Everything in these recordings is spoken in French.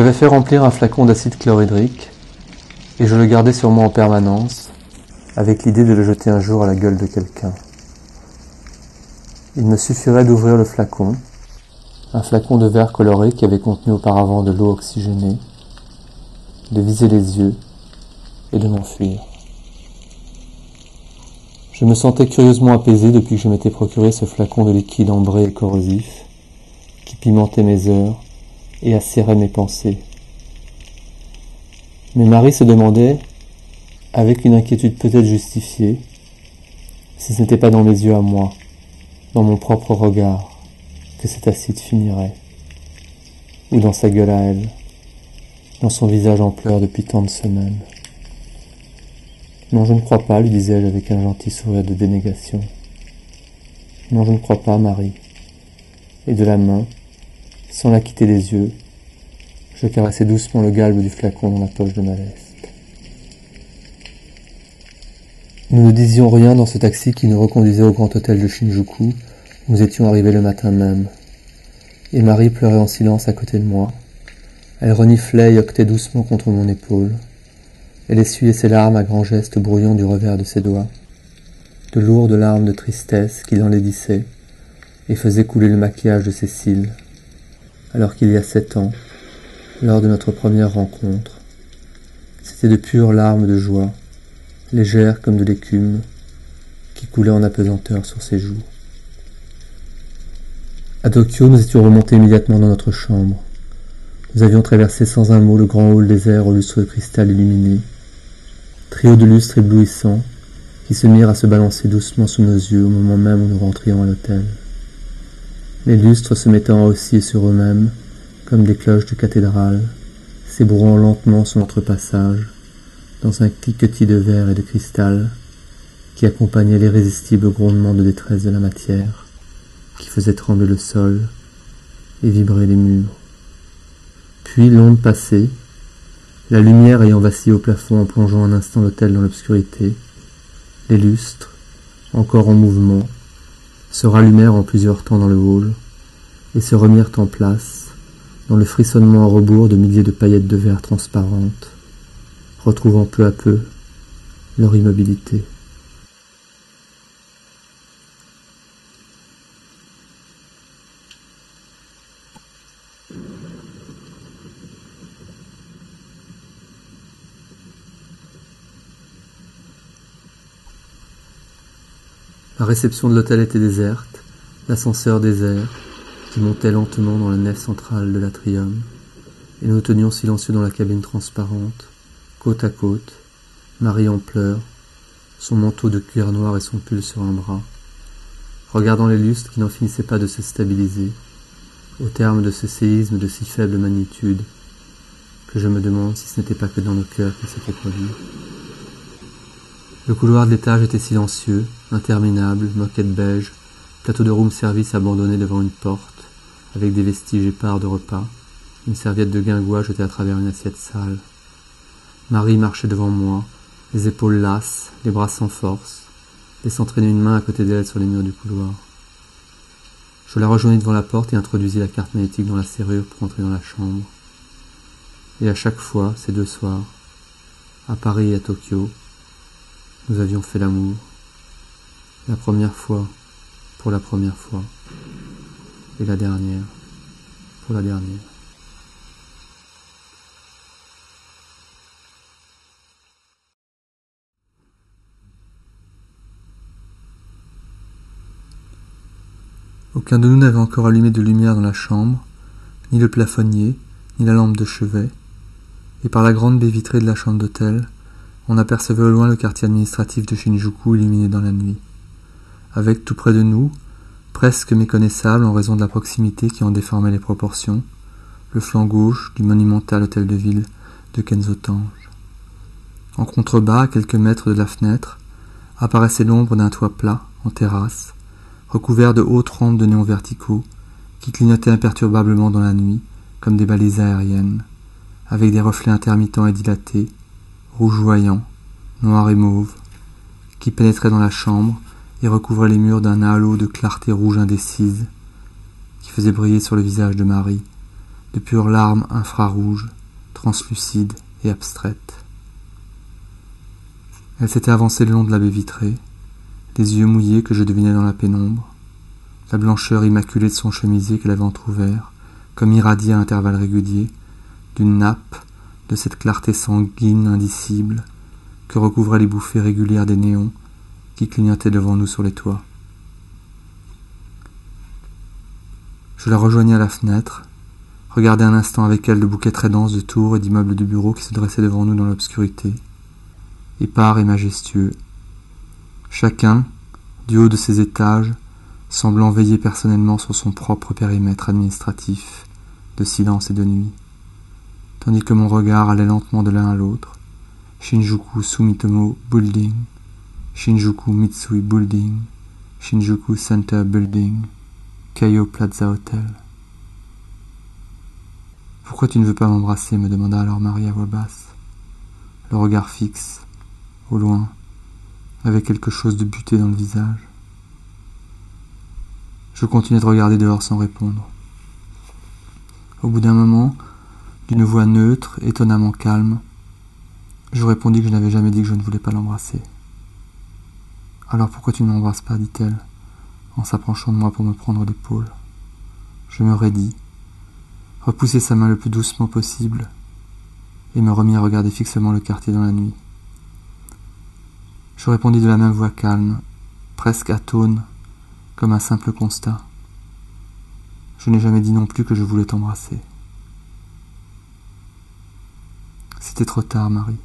J'avais fait remplir un flacon d'acide chlorhydrique et je le gardais sur moi en permanence avec l'idée de le jeter un jour à la gueule de quelqu'un. Il me suffirait d'ouvrir le flacon, un flacon de verre coloré qui avait contenu auparavant de l'eau oxygénée, de viser les yeux et de m'enfuir. Je me sentais curieusement apaisé depuis que je m'étais procuré ce flacon de liquide ambré et corrosif qui pimentait mes heures et acérait mes pensées. Mais Marie se demandait, avec une inquiétude peut-être justifiée, si ce n'était pas dans mes yeux à moi, dans mon propre regard, que cet acide finirait, ou dans sa gueule à elle, dans son visage en pleurs depuis tant de semaines. Non, je ne crois pas, lui disais-je avec un gentil sourire de dénégation. Non, je ne crois pas, Marie. Et de la main, sans la quitter des yeux, je caressais doucement le galbe du flacon dans la poche de ma veste. Nous ne disions rien dans ce taxi qui nous reconduisait au grand hôtel de Shinjuku, où nous étions arrivés le matin même. Et Marie pleurait en silence à côté de moi. Elle reniflait et octait doucement contre mon épaule. Elle essuyait ses larmes à grands gestes brouillons du revers de ses doigts. De lourdes larmes de tristesse qui l'enlaidissaient et faisaient couler le maquillage de ses cils. Alors qu'il y a sept ans, lors de notre première rencontre, c'était de pures larmes de joie légère comme de l'écume, qui coulait en apesanteur sur ses joues. À Tokyo, nous étions remontés immédiatement dans notre chambre. Nous avions traversé sans un mot le grand hall désert au lustre de cristal illuminé, trio de lustres éblouissants qui se mirent à se balancer doucement sous nos yeux au moment même où nous rentrions à l'hôtel. Les lustres se mettant à osciller sur eux-mêmes, comme des cloches de cathédrale, s'ébrouant lentement sur notre passage, dans un cliquetis de verre et de cristal qui accompagnait l'irrésistible grondement de détresse de la matière, qui faisait trembler le sol et vibrer les murs. Puis l'onde passée, la lumière ayant vacillé au plafond en plongeant un instant l'hôtel dans l'obscurité, les lustres, encore en mouvement, se rallumèrent en plusieurs temps dans le hall et se remirent en place dans le frissonnement à rebours de milliers de paillettes de verre transparentes retrouvant peu à peu leur immobilité. La réception de l'hôtel était déserte, l'ascenseur désert, qui montait lentement dans la nef centrale de l'atrium, et nous tenions silencieux dans la cabine transparente, côte à côte, Marie en pleurs, son manteau de cuir noir et son pull sur un bras, regardant les lustres qui n'en finissaient pas de se stabiliser, au terme de ce séisme de si faible magnitude, que je me demande si ce n'était pas que dans nos cœurs qu'il s'était produit. Le couloir de l'étage était silencieux, interminable, moquette beige, plateau de room service abandonné devant une porte, avec des vestiges épars de repas, une serviette de guingois jetée à travers une assiette sale. Marie marchait devant moi, les épaules lasses, les bras sans force, laissant traîner une main à côté d'elle sur les murs du couloir. Je la rejoignis devant la porte et introduisis la carte magnétique dans la serrure pour entrer dans la chambre. Et à chaque fois, ces deux soirs, à Paris et à Tokyo, nous avions fait l'amour. La première fois, pour la première fois, et la dernière, pour la dernière. Aucun de nous n'avait encore allumé de lumière dans la chambre, ni le plafonnier, ni la lampe de chevet, et par la grande baie vitrée de la chambre d'hôtel, on apercevait au loin le quartier administratif de Shinjuku illuminé dans la nuit. Avec tout près de nous, presque méconnaissable en raison de la proximité qui en déformait les proportions, le flanc gauche du monumental hôtel de ville de Kenzotange. En contrebas, à quelques mètres de la fenêtre, apparaissait l'ombre d'un toit plat, en terrasse, recouvert de hautes rampes de néons verticaux, qui clignotaient imperturbablement dans la nuit, comme des balises aériennes, avec des reflets intermittents et dilatés, rougeoyants, noirs et mauves, qui pénétraient dans la chambre et recouvraient les murs d'un halo de clarté rouge indécise, qui faisait briller sur le visage de Marie de pures larmes infrarouges, translucides et abstraites. Elle s'était avancée le long de la baie vitrée, les yeux mouillés que je devinais dans la pénombre, la blancheur immaculée de son chemisier qu'elle avait entr'ouvert, comme irradiée à intervalles réguliers, d'une nappe de cette clarté sanguine indicible que recouvraient les bouffées régulières des néons qui clignotaient devant nous sur les toits. Je la rejoignis à la fenêtre, regardai un instant avec elle le bouquet très dense de tours et d'immeubles de bureaux qui se dressaient devant nous dans l'obscurité, épars et majestueux, chacun, du haut de ses étages, semblant veiller personnellement sur son propre périmètre administratif de silence et de nuit, tandis que mon regard allait lentement de l'un à l'autre, Shinjuku Sumitomo Building, Shinjuku Mitsui Building, Shinjuku Center Building, Kayo Plaza Hotel. Pourquoi tu ne veux pas m'embrasser me demanda alors Marie à voix basse, le regard fixe, au loin, avec quelque chose de buté dans le visage. Je continuais de regarder dehors sans répondre. Au bout d'un moment, d'une voix neutre, étonnamment calme, je répondis que je n'avais jamais dit que je ne voulais pas l'embrasser. Alors pourquoi tu ne m'embrasses pas dit-elle, en s'approchant de moi pour me prendre l'épaule. Je me raidis, repoussai sa main le plus doucement possible, et me remis à regarder fixement le quartier dans la nuit. Je répondis de la même voix calme, presque atone, comme un simple constat. Je n'ai jamais dit non plus que je voulais t'embrasser. C'était trop tard, Marie.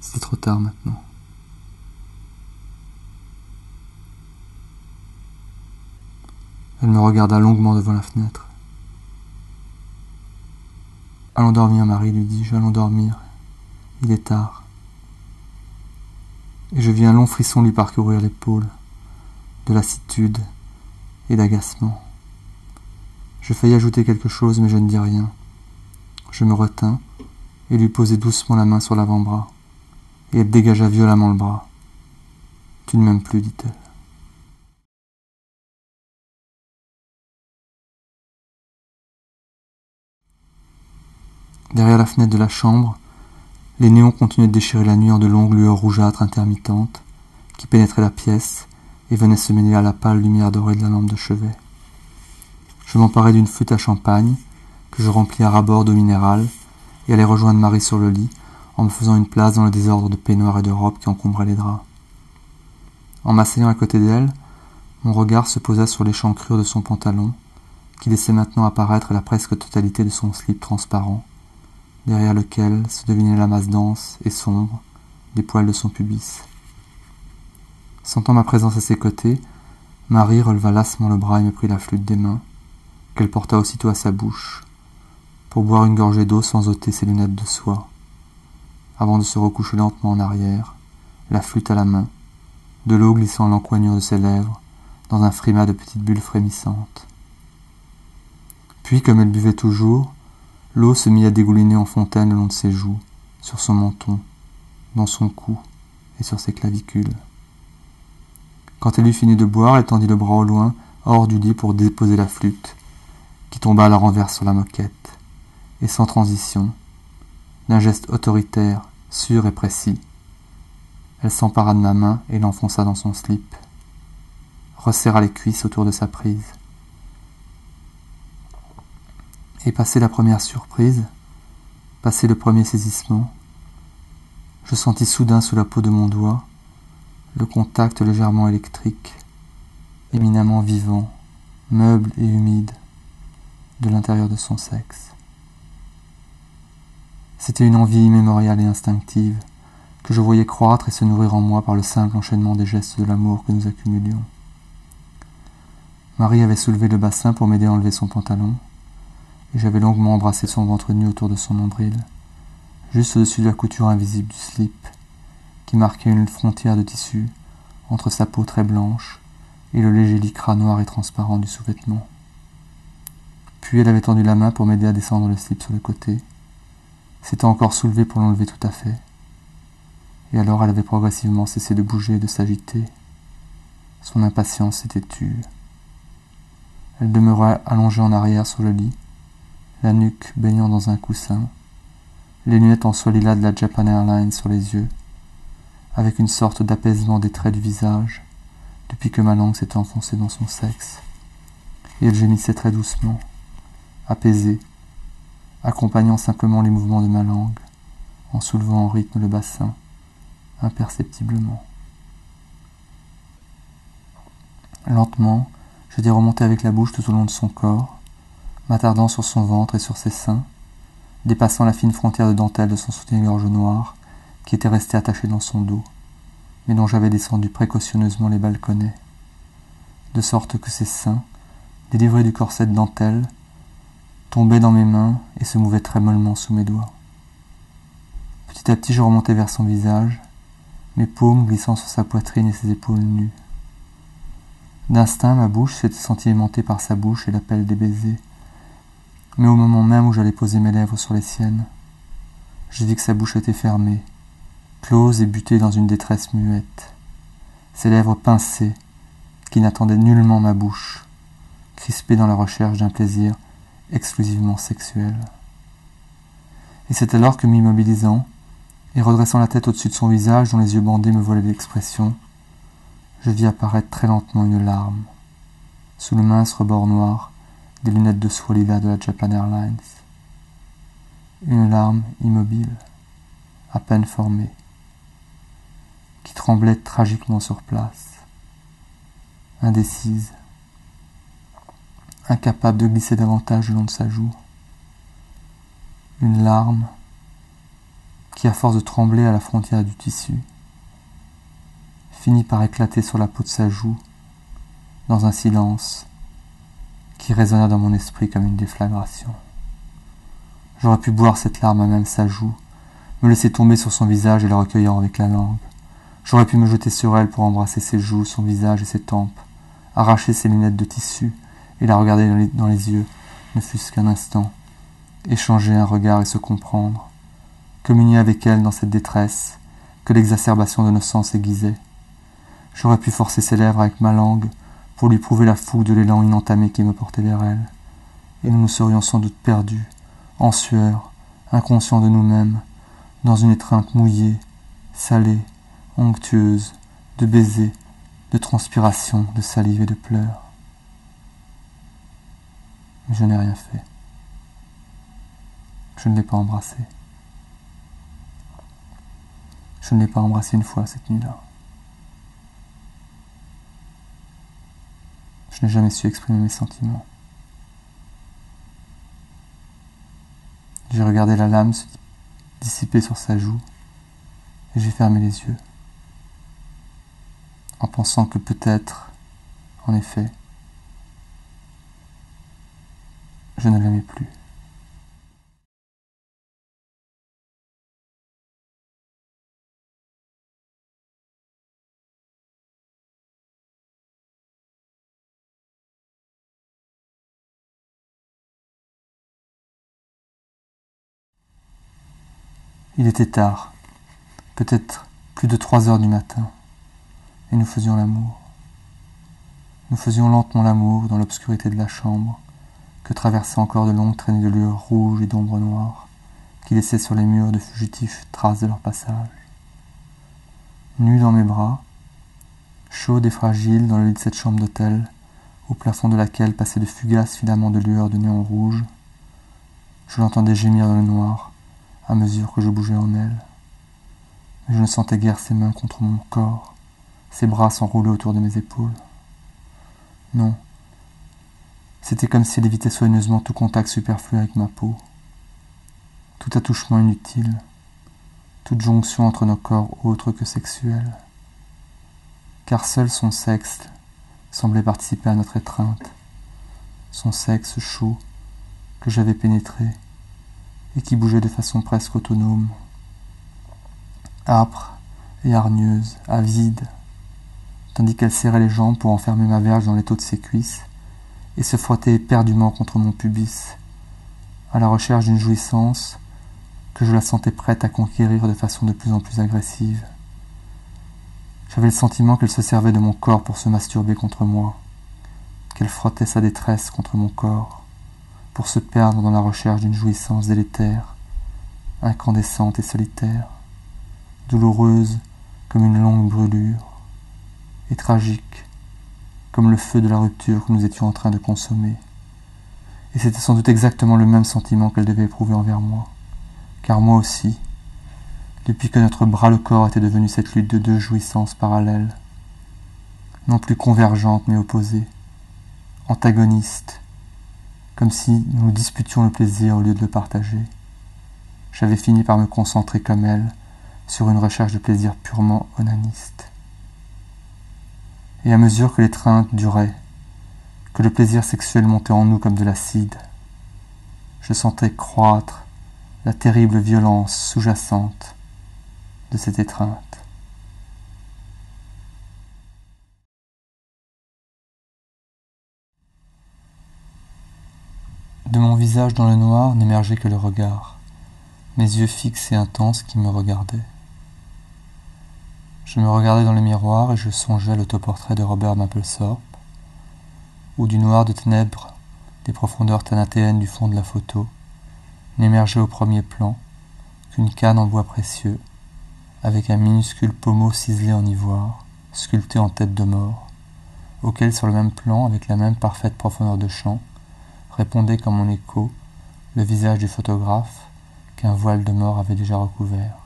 C'était trop tard maintenant. Elle me regarda longuement devant la fenêtre. Allons dormir, Marie, lui dis-je, allons dormir. Il est tard et je vis un long frisson lui parcourir l'épaule, de lassitude et d'agacement. Je faillis ajouter quelque chose, mais je ne dis rien. Je me retins et lui posai doucement la main sur l'avant-bras, et elle dégagea violemment le bras. Tu ne m'aimes plus, dit-elle. Derrière la fenêtre de la chambre, les néons continuaient de déchirer la nuit en de longues lueurs rougeâtres intermittentes, qui pénétraient la pièce et venaient se mêler à la pâle lumière dorée de la lampe de chevet. Je m'emparai d'une flûte à champagne, que je remplis à rabord d'eau minérale, et allai rejoindre Marie sur le lit, en me faisant une place dans le désordre de peignoirs et de robes qui encombraient les draps. En m'asseyant à côté d'elle, mon regard se posa sur l'échancrure de son pantalon, qui laissait maintenant apparaître la presque totalité de son slip transparent, derrière lequel se devinait la masse dense et sombre des poils de son pubis. Sentant ma présence à ses côtés, Marie releva lassement le bras et me prit la flûte des mains, qu'elle porta aussitôt à sa bouche, pour boire une gorgée d'eau sans ôter ses lunettes de soie, avant de se recoucher lentement en arrière, la flûte à la main, de l'eau glissant à l'encoignure de ses lèvres, dans un frimas de petites bulles frémissantes. Puis, comme elle buvait toujours, L'eau se mit à dégouliner en fontaine le long de ses joues, sur son menton, dans son cou et sur ses clavicules. Quand elle eut fini de boire, elle tendit le bras au loin, hors du lit pour déposer la flûte, qui tomba à la renverse sur la moquette, et sans transition, d'un geste autoritaire, sûr et précis, elle s'empara de ma main et l'enfonça dans son slip, resserra les cuisses autour de sa prise, et passé la première surprise, passé le premier saisissement, je sentis soudain sous la peau de mon doigt le contact légèrement électrique, éminemment vivant, meuble et humide, de l'intérieur de son sexe. C'était une envie immémoriale et instinctive que je voyais croître et se nourrir en moi par le simple enchaînement des gestes de l'amour que nous accumulions. Marie avait soulevé le bassin pour m'aider à enlever son pantalon, et j'avais longuement embrassé son ventre nu autour de son nombril, juste au-dessus de la couture invisible du slip, qui marquait une frontière de tissu entre sa peau très blanche et le léger lycra noir et transparent du sous-vêtement. Puis elle avait tendu la main pour m'aider à descendre le slip sur le côté, s'était encore soulevée pour l'enlever tout à fait, et alors elle avait progressivement cessé de bouger et de s'agiter. Son impatience s'était tue. Elle demeurait allongée en arrière sur le lit, la nuque baignant dans un coussin, les lunettes en soie lilas de la Japan Airlines sur les yeux, avec une sorte d'apaisement des traits du visage, depuis que ma langue s'était enfoncée dans son sexe, et elle gémissait très doucement, apaisée, accompagnant simplement les mouvements de ma langue, en soulevant en rythme le bassin, imperceptiblement. Lentement, j'étais remonté avec la bouche tout au long de son corps, m'attardant sur son ventre et sur ses seins, dépassant la fine frontière de dentelle de son soutien-gorge noir, qui était resté attaché dans son dos, mais dont j'avais descendu précautionneusement les balconnets, de sorte que ses seins, délivrés du corset de dentelle, tombaient dans mes mains et se mouvaient très mollement sous mes doigts. Petit à petit, je remontais vers son visage, mes paumes glissant sur sa poitrine et ses épaules nues. D'instinct, ma bouche s'était sentie aimantée par sa bouche et l'appel des baisers. Mais au moment même où j'allais poser mes lèvres sur les siennes, j'ai vu que sa bouche était fermée, close et butée dans une détresse muette. Ses lèvres pincées, qui n'attendaient nullement ma bouche, crispées dans la recherche d'un plaisir exclusivement sexuel. Et c'est alors que m'immobilisant, et redressant la tête au-dessus de son visage dont les yeux bandés me voilaient l'expression, je vis apparaître très lentement une larme, sous le mince rebord noir des lunettes de soie de la Japan Airlines. Une larme immobile, à peine formée, qui tremblait tragiquement sur place, indécise, incapable de glisser davantage le long de sa joue. Une larme qui, à force de trembler à la frontière du tissu, finit par éclater sur la peau de sa joue, dans un silence qui résonna dans mon esprit comme une déflagration. J'aurais pu boire cette larme à même sa joue, me laisser tomber sur son visage et la recueillir avec la langue. J'aurais pu me jeter sur elle pour embrasser ses joues, son visage et ses tempes, arracher ses lunettes de tissu et la regarder dans les, yeux, ne fût-ce qu'un instant, échanger un regard et se comprendre, communier avec elle dans cette détresse que l'exacerbation de nos sens aiguisait. J'aurais pu forcer ses lèvres avec ma langue pour lui prouver la fougue de l'élan inentamé qui me portait vers elle, et nous nous serions sans doute perdus, en sueur, inconscients de nous-mêmes, dans une étreinte mouillée, salée, onctueuse, de baisers, de transpiration, de salive et de pleurs. Je n'ai rien fait. Je ne l'ai pas embrassé. Je ne l'ai pas embrassé une fois cette nuit-là. Je n'ai jamais su exprimer mes sentiments. J'ai regardé la lame se dissiper sur sa joue et j'ai fermé les yeux en pensant que peut-être, en effet, je ne l'aimais plus. Il était tard, peut-être plus de trois heures du matin, et nous faisions l'amour. Nous faisions lentement l'amour dans l'obscurité de la chambre, que traversaient encore de longues traînées de lueurs rouges et d'ombres noires, qui laissaient sur les murs de fugitifs traces de leur passage. Nue dans mes bras, chaude et fragile dans le lit de cette chambre d'hôtel, au plafond de laquelle passaient de fugaces filaments de lueur de néon rouge, je l'entendais gémir dans le noir, à mesure que je bougeais en elle. Mais je ne sentais guère ses mains contre mon corps, ses bras s'enroulaient autour de mes épaules. Non, c'était comme si elle évitait soigneusement tout contact superflu avec ma peau, tout attouchement inutile, toute jonction entre nos corps autres que sexuels, car seul son sexe semblait participer à notre étreinte, son sexe chaud que j'avais pénétré et qui bougeait de façon presque autonome. Âpre et hargneuse, avide, tandis qu'elle serrait les jambes pour enfermer ma verge dans les taux de ses cuisses et se frottait éperdument contre mon pubis, à la recherche d'une jouissance que je la sentais prête à conquérir de façon de plus en plus agressive. J'avais le sentiment qu'elle se servait de mon corps pour se masturber contre moi, qu'elle frottait sa détresse contre mon corps, pour se perdre dans la recherche d'une jouissance délétère, incandescente et solitaire, douloureuse comme une longue brûlure, et tragique comme le feu de la rupture que nous étions en train de consommer. Et c'était sans doute exactement le même sentiment qu'elle devait éprouver envers moi, car moi aussi, depuis que notre bras le corps était devenu cette lutte de deux jouissances parallèles, non plus convergentes mais opposées, antagonistes, comme si nous disputions le plaisir au lieu de le partager. J'avais fini par me concentrer comme elle sur une recherche de plaisir purement onaniste. Et à mesure que l'étreinte durait, que le plaisir sexuel montait en nous comme de l'acide, je sentais croître la terrible violence sous-jacente de cette étreinte. De mon visage dans le noir n'émergeait que le regard, mes yeux fixes et intenses qui me regardaient. Je me regardais dans le miroir et je songeais à l'autoportrait de Robert Mapplethorpe, où du noir de ténèbres des profondeurs thanatéennes du fond de la photo n'émergeait au premier plan qu'une canne en bois précieux, avec un minuscule pommeau ciselé en ivoire, sculpté en tête de mort, auquel sur le même plan, avec la même parfaite profondeur de champ, répondait comme en écho le visage du photographe qu'un voile de mort avait déjà recouvert.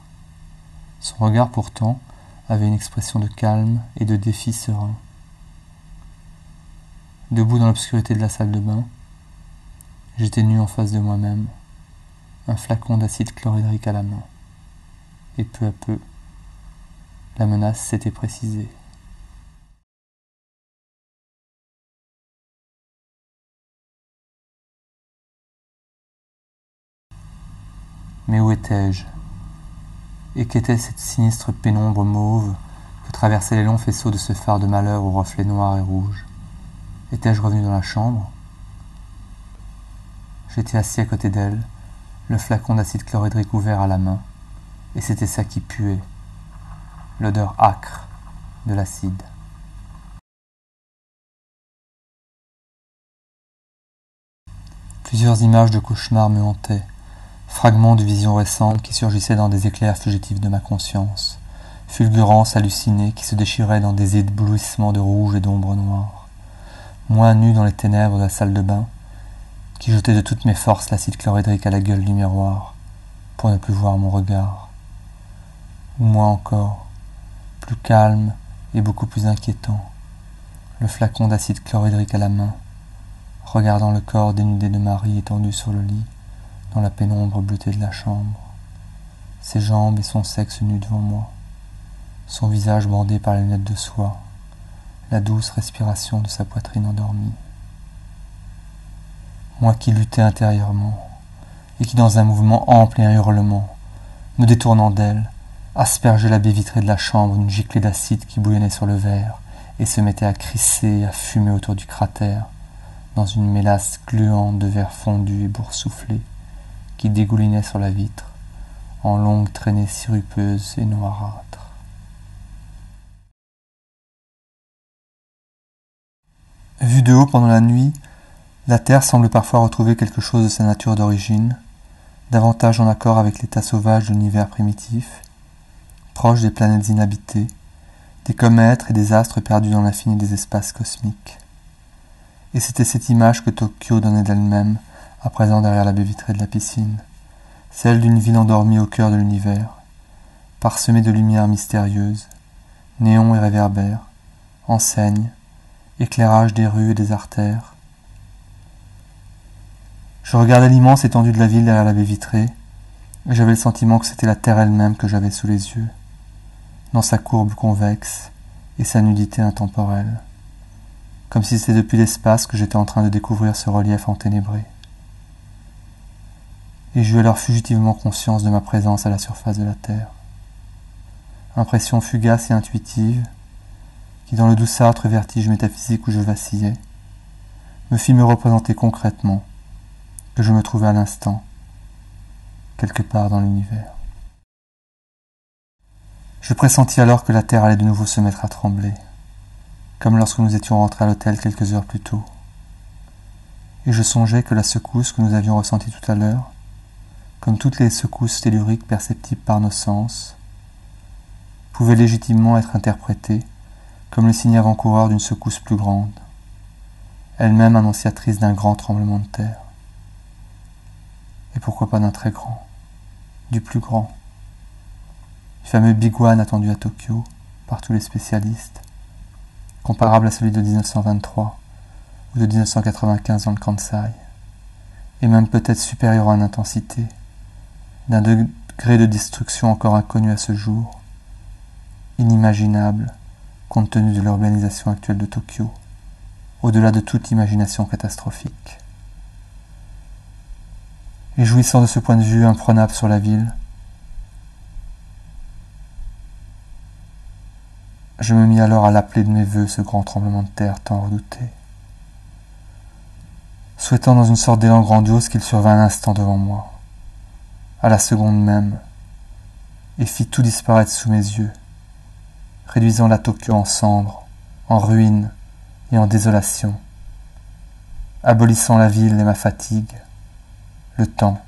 Son regard pourtant avait une expression de calme et de défi serein. Debout dans l'obscurité de la salle de bain, j'étais nu en face de moi-même, un flacon d'acide chlorhydrique à la main. Et peu à peu, la menace s'était précisée. Mais où étais-je? Et qu'était cette sinistre pénombre mauve que traversaient les longs faisceaux de ce phare de malheur aux reflets noirs et rouges? Étais-je revenu dans la chambre? J'étais assis à côté d'elle, le flacon d'acide chlorhydrique ouvert à la main, et c'était ça qui puait, l'odeur âcre de l'acide. Plusieurs images de cauchemars me hantaient, fragments de visions récentes qui surgissaient dans des éclairs fugitifs de ma conscience, fulgurances hallucinées qui se déchiraient dans des éblouissements de rouge et d'ombre noire. Moi nu dans les ténèbres de la salle de bain, qui jetais de toutes mes forces l'acide chlorhydrique à la gueule du miroir, pour ne plus voir mon regard. Ou moi encore, plus calme et beaucoup plus inquiétant, le flacon d'acide chlorhydrique à la main, regardant le corps dénudé de Marie étendu sur le lit, dans la pénombre bleutée de la chambre, ses jambes et son sexe nus devant moi, son visage bandé par les lunettes de soie, la douce respiration de sa poitrine endormie. Moi qui luttais intérieurement, et qui dans un mouvement ample et un hurlement, me détournant d'elle, aspergeait la baie vitrée de la chambre d'une giclée d'acide qui bouillonnait sur le verre et se mettait à crisser à fumer autour du cratère, dans une mélasse gluante de verre fondu et boursouflé qui dégoulinait sur la vitre, en longues traînées sirupeuses et noirâtres. Vue de haut pendant la nuit, la Terre semble parfois retrouver quelque chose de sa nature d'origine, davantage en accord avec l'état sauvage de l'univers primitif, proche des planètes inhabitées, des comètes et des astres perdus dans l'infini des espaces cosmiques. Et c'était cette image que Tokyo donnait d'elle-même à présent derrière la baie vitrée de la piscine, celle d'une ville endormie au cœur de l'univers, parsemée de lumières mystérieuses, néons et réverbères, enseignes, éclairage des rues et des artères. Je regardais l'immense étendue de la ville derrière la baie vitrée, et j'avais le sentiment que c'était la terre elle-même que j'avais sous les yeux, dans sa courbe convexe et sa nudité intemporelle, comme si c'était depuis l'espace que j'étais en train de découvrir ce relief enténébré et j'eus alors fugitivement conscience de ma présence à la surface de la terre. Impression fugace et intuitive, qui dans le douceâtre vertige métaphysique où je vacillais, me fit me représenter concrètement que je me trouvais à l'instant, quelque part dans l'univers. Je pressentis alors que la terre allait de nouveau se mettre à trembler, comme lorsque nous étions rentrés à l'hôtel quelques heures plus tôt. et je songeais que la secousse que nous avions ressentie tout à l'heure, comme toutes les secousses telluriques perceptibles par nos sens, pouvait légitimement être interprétée comme le signe avant-coureur d'une secousse plus grande, elle-même annonciatrice d'un grand tremblement de terre. Et pourquoi pas d'un très grand, du plus grand, du fameux Big One attendu à Tokyo par tous les spécialistes, comparable à celui de 1923 ou de 1995 dans le Kansai, et même peut-être supérieur en intensité, d'un degré de destruction encore inconnu à ce jour, inimaginable compte tenu de l'urbanisation actuelle de Tokyo, au-delà de toute imagination catastrophique. Et jouissant de ce point de vue imprenable sur la ville, je me mis alors à l'appeler de mes voeux ce grand tremblement de terre tant redouté souhaitant dans une sorte d'élan grandiose qu'il survint un instant devant moi, à la seconde même, et fit tout disparaître sous mes yeux, réduisant la Tokyo en cendres, en ruines et en désolation, abolissant la ville et ma fatigue, le temps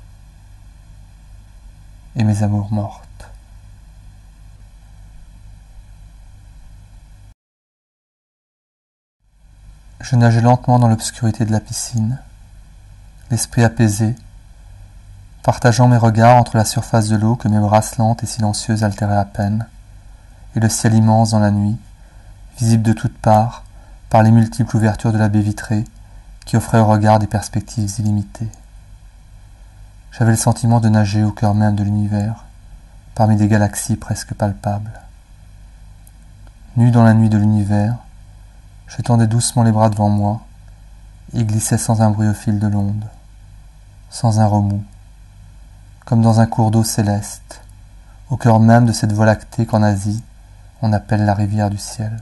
et mes amours mortes. Je nageais lentement dans l'obscurité de la piscine, l'esprit apaisé, partageant mes regards entre la surface de l'eau que mes brasses lentes et silencieuses altéraient à peine, et le ciel immense dans la nuit, visible de toutes parts par les multiples ouvertures de la baie vitrée qui offraient au regard des perspectives illimitées. J'avais le sentiment de nager au cœur même de l'univers, parmi des galaxies presque palpables. Nu dans la nuit de l'univers, je tendais doucement les bras devant moi et glissais sans un bruit au fil de l'onde, sans un remous, comme dans un cours d'eau céleste, au cœur même de cette voie lactée qu'en Asie on appelle la rivière du ciel.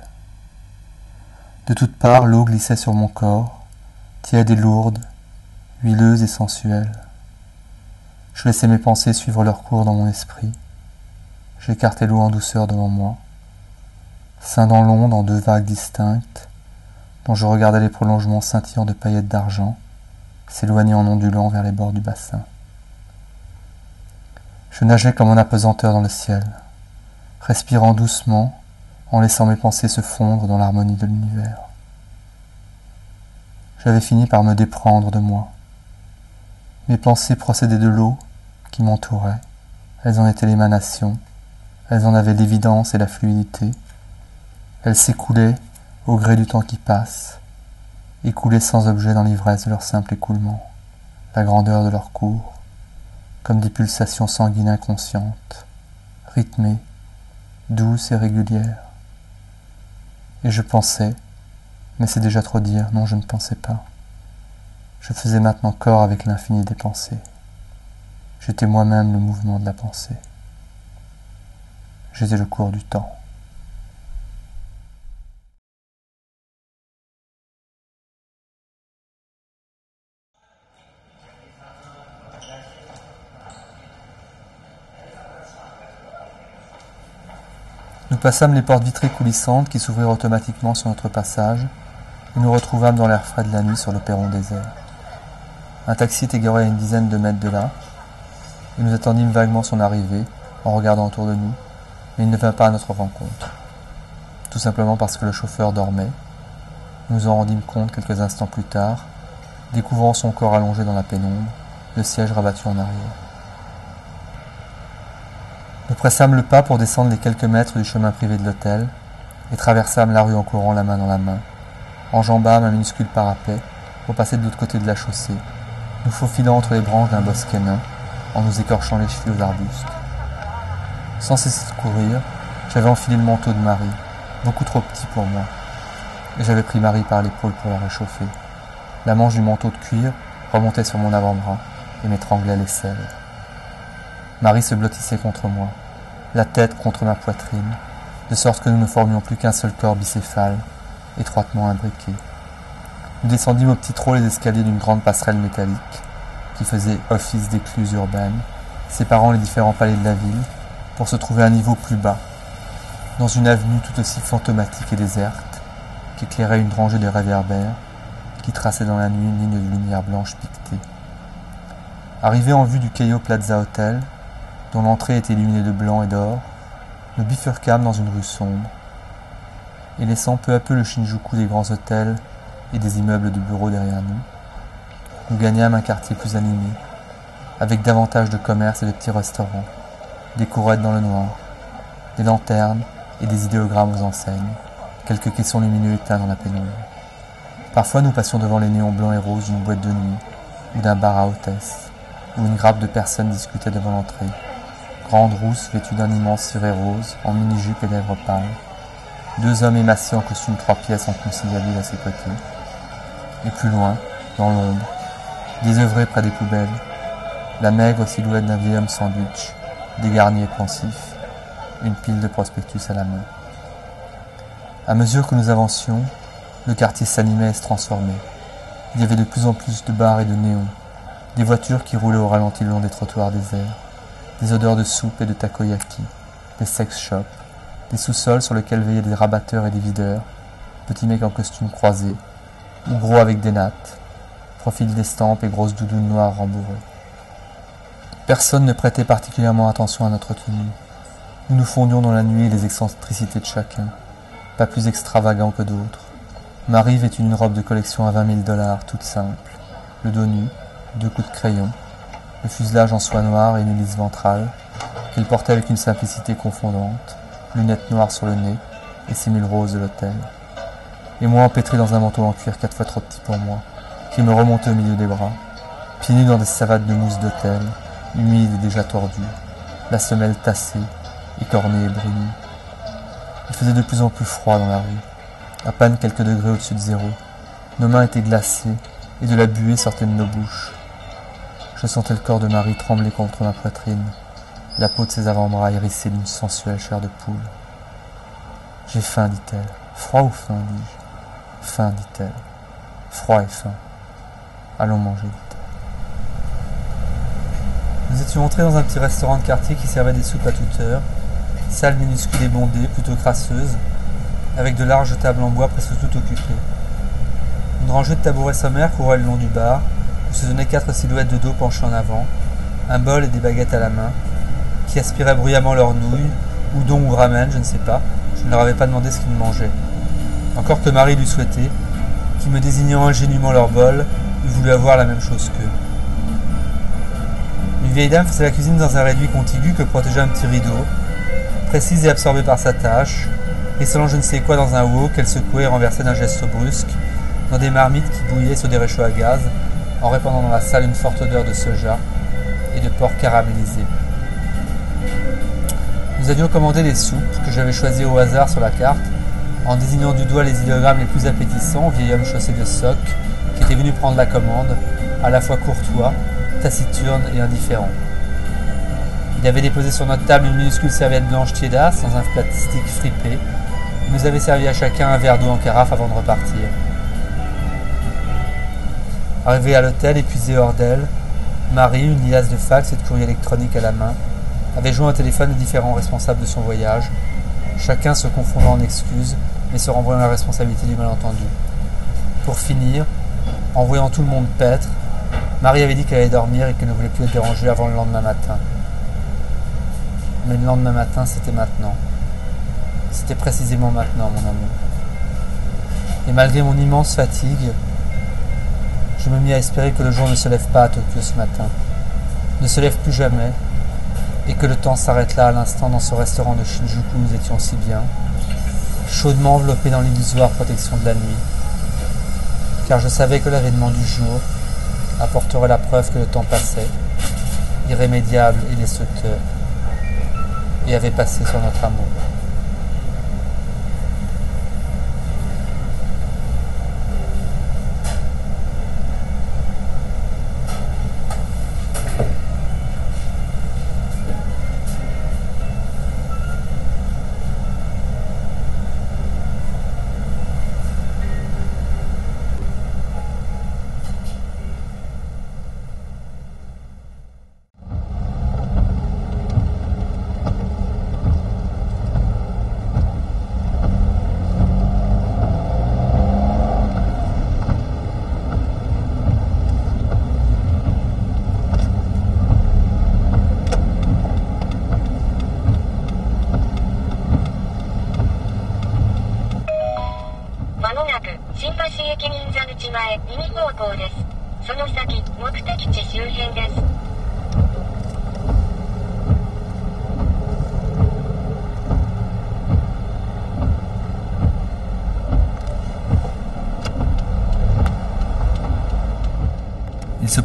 De toutes parts, l'eau glissait sur mon corps, tiède et lourde, huileuse et sensuelle. Je laissais mes pensées suivre leur cours dans mon esprit. J'écartais l'eau en douceur devant moi, scindant l'onde en deux vagues distinctes, dont je regardais les prolongements scintillants de paillettes d'argent s'éloigner en ondulant vers les bords du bassin. Je nageais comme en apesanteur dans le ciel, respirant doucement en laissant mes pensées se fondre dans l'harmonie de l'univers. J'avais fini par me déprendre de moi. Mes pensées procédaient de l'eau qui m'entourait, elles en étaient l'émanation, elles en avaient l'évidence et la fluidité, elles s'écoulaient au gré du temps qui passe, écoulés sans objet dans l'ivresse de leur simple écoulement, la grandeur de leur cours, comme des pulsations sanguines inconscientes, rythmées, douces et régulières. Et je pensais, mais c'est déjà trop dire, non je ne pensais pas. Je faisais maintenant corps avec l'infini des pensées. J'étais moi-même le mouvement de la pensée. J'étais le cours du temps. Nous passâmes les portes vitrées coulissantes qui s'ouvrirent automatiquement sur notre passage, et nous retrouvâmes dans l'air frais de la nuit sur le perron désert. Un taxi était garé à une dizaine de mètres de là, et nous attendîmes vaguement son arrivée, en regardant autour de nous, mais il ne vint pas à notre rencontre. Tout simplement parce que le chauffeur dormait. Nous en rendîmes compte quelques instants plus tard, découvrant son corps allongé dans la pénombre, le siège rabattu en arrière. Nous pressâmes le pas pour descendre les quelques mètres du chemin privé de l'hôtel et traversâmes la rue en courant la main dans la main. Enjambâmes un minuscule parapet pour passer de l'autre côté de la chaussée, nous faufilant entre les branches d'un bosquet en nous écorchant les cheveux aux arbustes. Sans cesser de courir, j'avais enfilé le manteau de Marie, beaucoup trop petit pour moi, et j'avais pris Marie par l'épaule pour la réchauffer. La manche du manteau de cuir remontait sur mon avant-bras et m'étranglait les selles. Marie se blottissait contre moi, la tête contre ma poitrine, de sorte que nous ne formions plus qu'un seul corps bicéphale, étroitement imbriqué. Nous descendîmes au petit trot les escaliers d'une grande passerelle métallique, qui faisait office d'écluse urbaine, séparant les différents palais de la ville, pour se trouver à un niveau plus bas, dans une avenue tout aussi fantomatique et déserte, qu'éclairait une rangée de réverbères, qui traçait dans la nuit une ligne de lumière blanche piquetée. Arrivé en vue du Cayo Plaza Hotel, dont l'entrée était illuminée de blanc et d'or, nous bifurquâmes dans une rue sombre, et laissant peu à peu le Shinjuku des grands hôtels et des immeubles de bureaux derrière nous, nous gagnâmes un quartier plus animé, avec davantage de commerces et de petits restaurants, des courettes dans le noir, des lanternes et des idéogrammes aux enseignes, quelques caissons lumineux éteints dans la pénombre. Parfois nous passions devant les néons blancs et roses d'une boîte de nuit ou d'un bar à hôtesse, où une grappe de personnes discutait devant l'entrée, grande rousse vêtue d'un immense ciré rose, en mini-jupe et lèvres pâles, deux hommes émaciés en costume trois pièces en conciliabule à ses côtés, et plus loin, dans l'ombre, désœuvré près des poubelles, la maigre silhouette d'un vieil homme sandwich, dégarni et pensif, une pile de prospectus à la main. À mesure que nous avancions, le quartier s'animait et se transformait. Il y avait de plus en plus de bars et de néons, des voitures qui roulaient au ralenti le long des trottoirs déserts, des odeurs de soupe et de takoyaki, des sex shops, des sous-sols sur lesquels veillaient des rabatteurs et des videurs, petits mecs en costume croisé, ou gros avec des nattes, profils d'estampes et grosses doudounes noires rembourrées. Personne ne prêtait particulièrement attention à notre tenue. Nous nous fondions dans la nuit et les excentricités de chacun, pas plus extravagants que d'autres. Marie vêtut une robe de collection à vingt mille dollars, toute simple, le dos nu, deux coups de crayon, le fuselage en soie noire et une hélice ventrale, qu'elle portait avec une simplicité confondante, lunettes noires sur le nez et simule rose de l'hôtel. Et moi empêtré dans un manteau en cuir quatre fois trop petit pour moi, qui me remontait au milieu des bras, pieds nus dans des savates de mousse d'hôtel, humide et déjà tordue, la semelle tassée, écornée et brunie. Il faisait de plus en plus froid dans la rue, à peine quelques degrés au-dessus de zéro. Nos mains étaient glacées et de la buée sortait de nos bouches. Je sentais le corps de Marie trembler contre ma poitrine, la peau de ses avant-bras hérissée d'une sensuelle chair de poule. J'ai faim, dit-elle. Froid ou faim, dis-je? Faim, dit-elle. Froid et faim. Allons manger, dit-elle. Nous étions entrés dans un petit restaurant de quartier qui servait des soupes à toute heure, salle minuscule et bondée, plutôt crasseuse, avec de larges tables en bois presque toutes occupées. Une rangée de tabourets sommaires courait le long du bar, où se donnaient quatre silhouettes de dos penchées en avant, un bol et des baguettes à la main, qui aspiraient bruyamment leurs nouilles, ou don ou ramen, je ne sais pas, je ne leur avais pas demandé ce qu'ils mangeaient. Encore que Marie lui souhaitait, qui me désignant ingénument leur bol, eût voulu avoir la même chose qu'eux. Une vieille dame faisait la cuisine dans un réduit contigu que protégeait un petit rideau, précise et absorbée par sa tâche, rissolant je ne sais quoi dans un wok qu'elle secouait et renversait d'un geste brusque, dans des marmites qui bouillaient sur des réchauds à gaz, en répandant dans la salle une forte odeur de soja et de porc caramélisé. Nous avions commandé des soupes que j'avais choisies au hasard sur la carte, en désignant du doigt les idéogrammes les plus appétissants, vieil homme chaussé de soc, qui était venu prendre la commande, à la fois courtois, taciturne et indifférent. Il avait déposé sur notre table une minuscule serviette blanche tiédasse dans un plastique fripé. Il nous avait servi à chacun un verre d'eau en carafe avant de repartir. Arrivé à l'hôtel, épuisé hors d'elle, Marie, une liasse de fax et de courrier électronique à la main, avait joint au téléphone les différents responsables de son voyage, chacun se confondant en excuses, mais se renvoyant la responsabilité du malentendu. Pour finir, en voyant tout le monde paître, Marie avait dit qu'elle allait dormir et qu'elle ne voulait plus être dérangée avant le lendemain matin. Mais le lendemain matin, c'était maintenant. C'était précisément maintenant, mon amour. Et malgré mon immense fatigue, je me mis à espérer que le jour ne se lève pas à Tokyo ce matin, ne se lève plus jamais, et que le temps s'arrête là à l'instant dans ce restaurant de Shinjuku où nous étions si bien, chaudement enveloppés dans l'illusoire protection de la nuit. Car je savais que l'avènement du jour apporterait la preuve que le temps passait, irrémédiable et destructeur, et avait passé sur notre amour.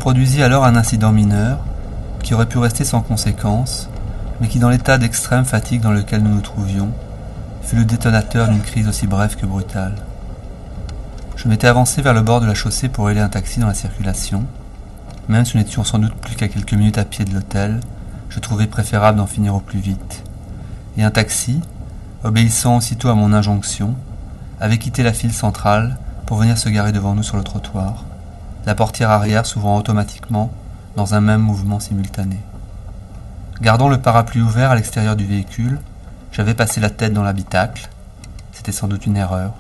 Produisit alors un incident mineur, qui aurait pu rester sans conséquence, mais qui dans l'état d'extrême fatigue dans lequel nous nous trouvions, fut le détonateur d'une crise aussi brève que brutale. Je m'étais avancé vers le bord de la chaussée pour aider un taxi dans la circulation. Même si nous n'étions sans doute plus qu'à quelques minutes à pied de l'hôtel, je trouvais préférable d'en finir au plus vite. Et un taxi, obéissant aussitôt à mon injonction, avait quitté la file centrale pour venir se garer devant nous sur le trottoir, la portière arrière s'ouvrant automatiquement dans un même mouvement simultané. Gardant le parapluie ouvert à l'extérieur du véhicule, j'avais passé la tête dans l'habitacle. C'était sans doute une erreur.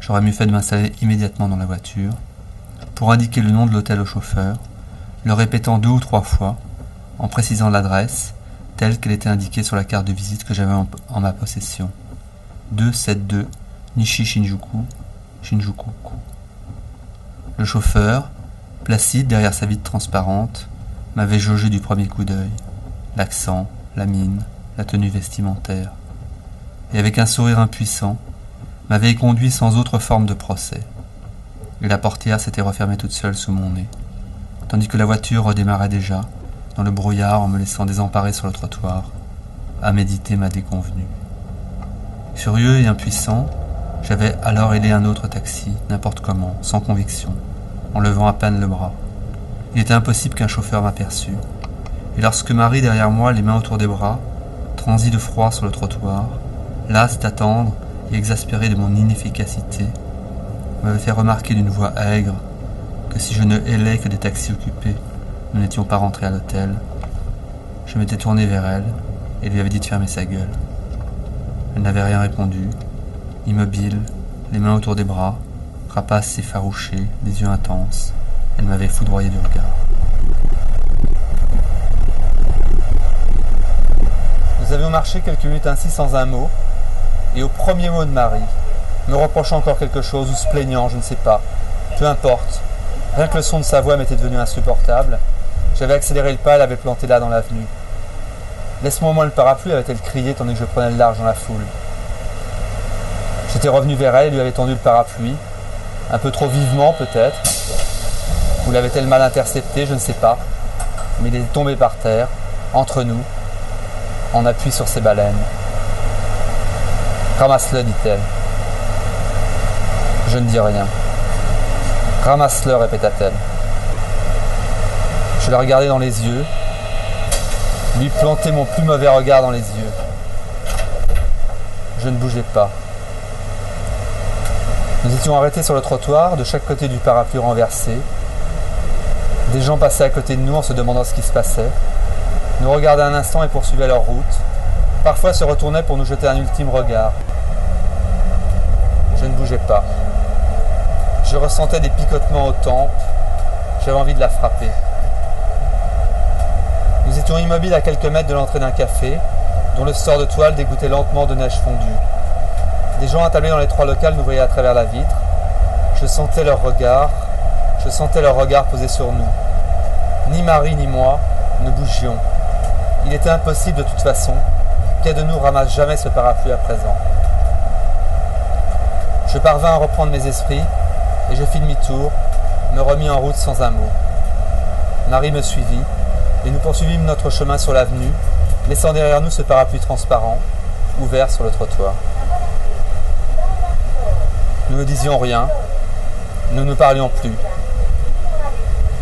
J'aurais mieux fait de m'installer immédiatement dans la voiture pour indiquer le nom de l'hôtel au chauffeur, le répétant deux ou trois fois, en précisant l'adresse telle qu'elle était indiquée sur la carte de visite que j'avais en, ma possession. 272 Nishi Shinjuku, Shinjuku. Le chauffeur, placide derrière sa vitre transparente, m'avait jaugé du premier coup d'œil. L'accent, la mine, la tenue vestimentaire. Et avec un sourire impuissant, m'avait conduit sans autre forme de procès. La portière s'était refermée toute seule sous mon nez, tandis que la voiture redémarrait déjà, dans le brouillard en me laissant désemparé sur le trottoir, à méditer ma déconvenue. Furieux et impuissant, j'avais alors aidé un autre taxi, n'importe comment, sans conviction, en levant à peine le bras. Il était impossible qu'un chauffeur m'aperçût. Et lorsque Marie, derrière moi, les mains autour des bras, transit de froid sur le trottoir, lasse d'attendre et exaspérée de mon inefficacité, m'avait fait remarquer d'une voix aigre que si je ne hélais que des taxis occupés, nous n'étions pas rentrés à l'hôtel. Je m'étais tourné vers elle et lui avais dit de fermer sa gueule. Elle n'avait rien répondu, immobile, les mains autour des bras, rapace effarouchée, des yeux intenses. Elle m'avait foudroyé du regard. Nous avions marché quelques minutes ainsi sans un mot, et au premier mot de Marie, me reprochant encore quelque chose ou se plaignant, je ne sais pas, peu importe, rien que le son de sa voix m'était devenu insupportable, j'avais accéléré le pas, elle avait planté là dans l'avenue. Laisse-moi au moins le parapluie, avait-elle crié tandis que je prenais le large dans la foule. J'étais revenu vers elle et lui avais tendu le parapluie, un peu trop vivement peut-être, ou l'avait-elle mal intercepté, je ne sais pas, mais il est tombé par terre, entre nous, en appui sur ses baleines. Ramasse-le, dit-elle. Je ne dis rien. Ramasse-le, répéta-t-elle. Je la regardais dans les yeux, lui planter mon plus mauvais regard dans les yeux. Je ne bougeais pas. Nous étions arrêtés sur le trottoir, de chaque côté du parapluie renversé. Des gens passaient à côté de nous en se demandant ce qui se passait, nous regardaient un instant et poursuivaient leur route, parfois se retournaient pour nous jeter un ultime regard. Je ne bougeais pas. Je ressentais des picotements aux tempes, j'avais envie de la frapper. Nous étions immobiles à quelques mètres de l'entrée d'un café, dont le sort de toile dégoûtait lentement de neige fondue. Des gens attablés dans les trois locales nous voyaient à travers la vitre. Je sentais leur regard, je sentais leur regard posé sur nous. Ni Marie ni moi ne bougions. Il était impossible de toute façon qu'un de nous ramasse jamais ce parapluie à présent. Je parvins à reprendre mes esprits et je fis demi-tour, me remis en route sans un mot. Marie me suivit et nous poursuivîmes notre chemin sur l'avenue, laissant derrière nous ce parapluie transparent, ouvert sur le trottoir. Nous ne disions rien, nous ne parlions plus.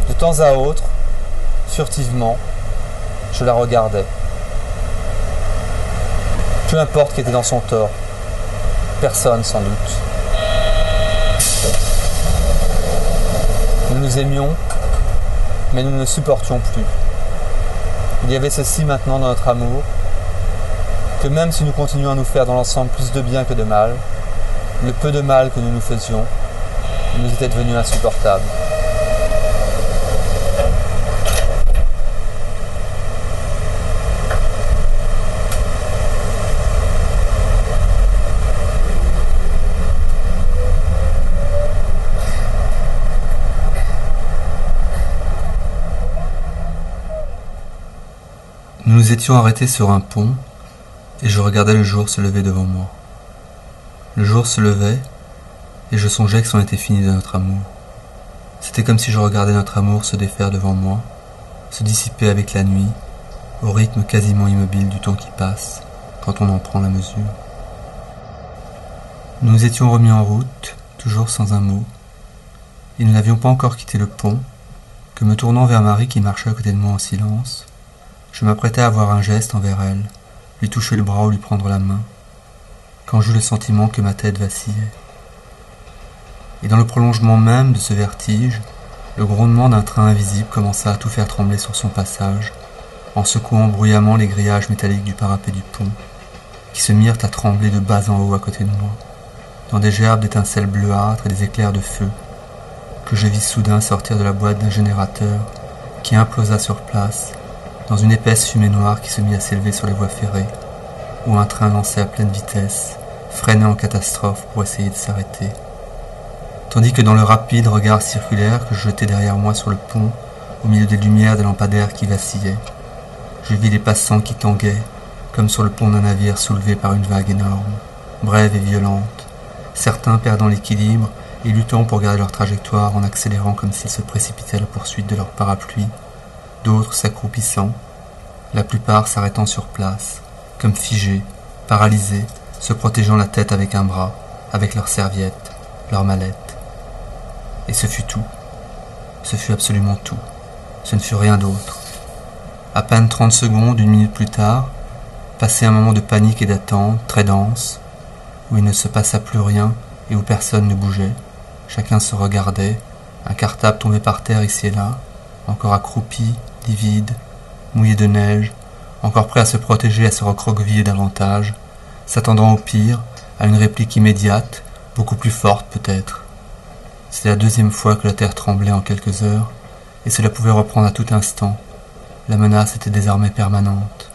De temps à autre, furtivement, je la regardais. Peu importe qui était dans son tort, personne sans doute. Nous nous aimions, mais nous ne supportions plus. Il y avait ceci maintenant dans notre amour, que même si nous continuions à nous faire dans l'ensemble plus de bien que de mal, le peu de mal que nous nous faisions nous était devenu insupportable. Nous nous étions arrêtés sur un pont et je regardais le jour se lever devant moi. Le jour se levait, et je songeais que c'en était fini de notre amour. C'était comme si je regardais notre amour se défaire devant moi, se dissiper avec la nuit, au rythme quasiment immobile du temps qui passe, quand on en prend la mesure. Nous étions remis en route, toujours sans un mot, et nous n'avions pas encore quitté le pont, que me tournant vers Marie qui marchait à en silence, je m'apprêtais à avoir un geste envers elle, lui toucher le bras ou lui prendre la main, quand j'eus le sentiment que ma tête vacillait. Et dans le prolongement même de ce vertige, le grondement d'un train invisible commença à tout faire trembler sur son passage, en secouant bruyamment les grillages métalliques du parapet du pont, qui se mirent à trembler de bas en haut à côté de moi, dans des gerbes d'étincelles bleuâtres et des éclairs de feu, que je vis soudain sortir de la boîte d'un générateur qui implosa sur place dans une épaisse fumée noire qui se mit à s'élever sur les voies ferrées, où un train lancé à pleine vitesse freinait en catastrophe pour essayer de s'arrêter. Tandis que dans le rapide regard circulaire que je jetais derrière moi sur le pont, au milieu des lumières des lampadaires qui vacillaient, je vis les passants qui tanguaient, comme sur le pont d'un navire soulevé par une vague énorme, brève et violente, certains perdant l'équilibre et luttant pour garder leur trajectoire en accélérant comme s'ils se précipitaient à la poursuite de leur parapluie, d'autres s'accroupissant, la plupart s'arrêtant sur place, comme figés, paralysés, se protégeant la tête avec un bras, avec leurs serviettes, leurs mallettes. Et ce fut tout. Ce fut absolument tout. Ce ne fut rien d'autre. À peine trente secondes, une minute plus tard, passé un moment de panique et d'attente très dense, où il ne se passa plus rien et où personne ne bougeait. Chacun se regardait, un cartable tombé par terre ici et là, encore accroupi, livide, mouillé de neige, encore prêt à se protéger, à se recroqueviller davantage, s'attendant au pire, à une réplique immédiate, beaucoup plus forte peut-être. C'était la deuxième fois que la terre tremblait en quelques heures, et cela pouvait reprendre à tout instant. La menace était désormais permanente.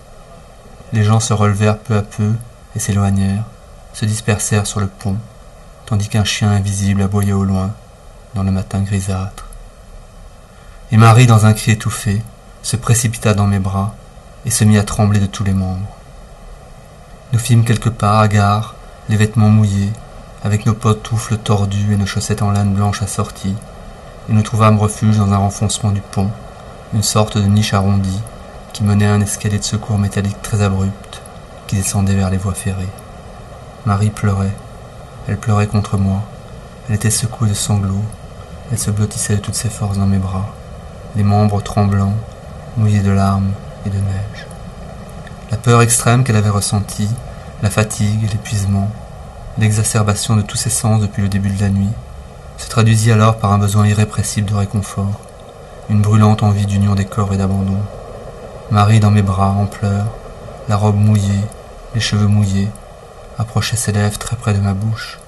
Les gens se relevèrent peu à peu et s'éloignèrent, se dispersèrent sur le pont, tandis qu'un chien invisible aboyait au loin, dans le matin grisâtre. Et Marie, dans un cri étouffé, se précipita dans mes bras et se mit à trembler de tous les membres. Nous fîmes quelques pas, hagards, les vêtements mouillés, avec nos pantoufles tordues et nos chaussettes en laine blanche assorties, et nous trouvâmes refuge dans un renfoncement du pont, une sorte de niche arrondie qui menait à un escalier de secours métallique très abrupt qui descendait vers les voies ferrées. Marie pleurait. Elle pleurait contre moi. Elle était secouée de sanglots. Elle se blottissait de toutes ses forces dans mes bras, les membres tremblants, mouillés de larmes et de neige. La peur extrême qu'elle avait ressentie, la fatigue, l'épuisement, l'exacerbation de tous ses sens depuis le début de la nuit, se traduisit alors par un besoin irrépressible de réconfort, une brûlante envie d'union des corps et d'abandon. Marie dans mes bras, en pleurs, la robe mouillée, les cheveux mouillés, approchait ses lèvres très près de ma bouche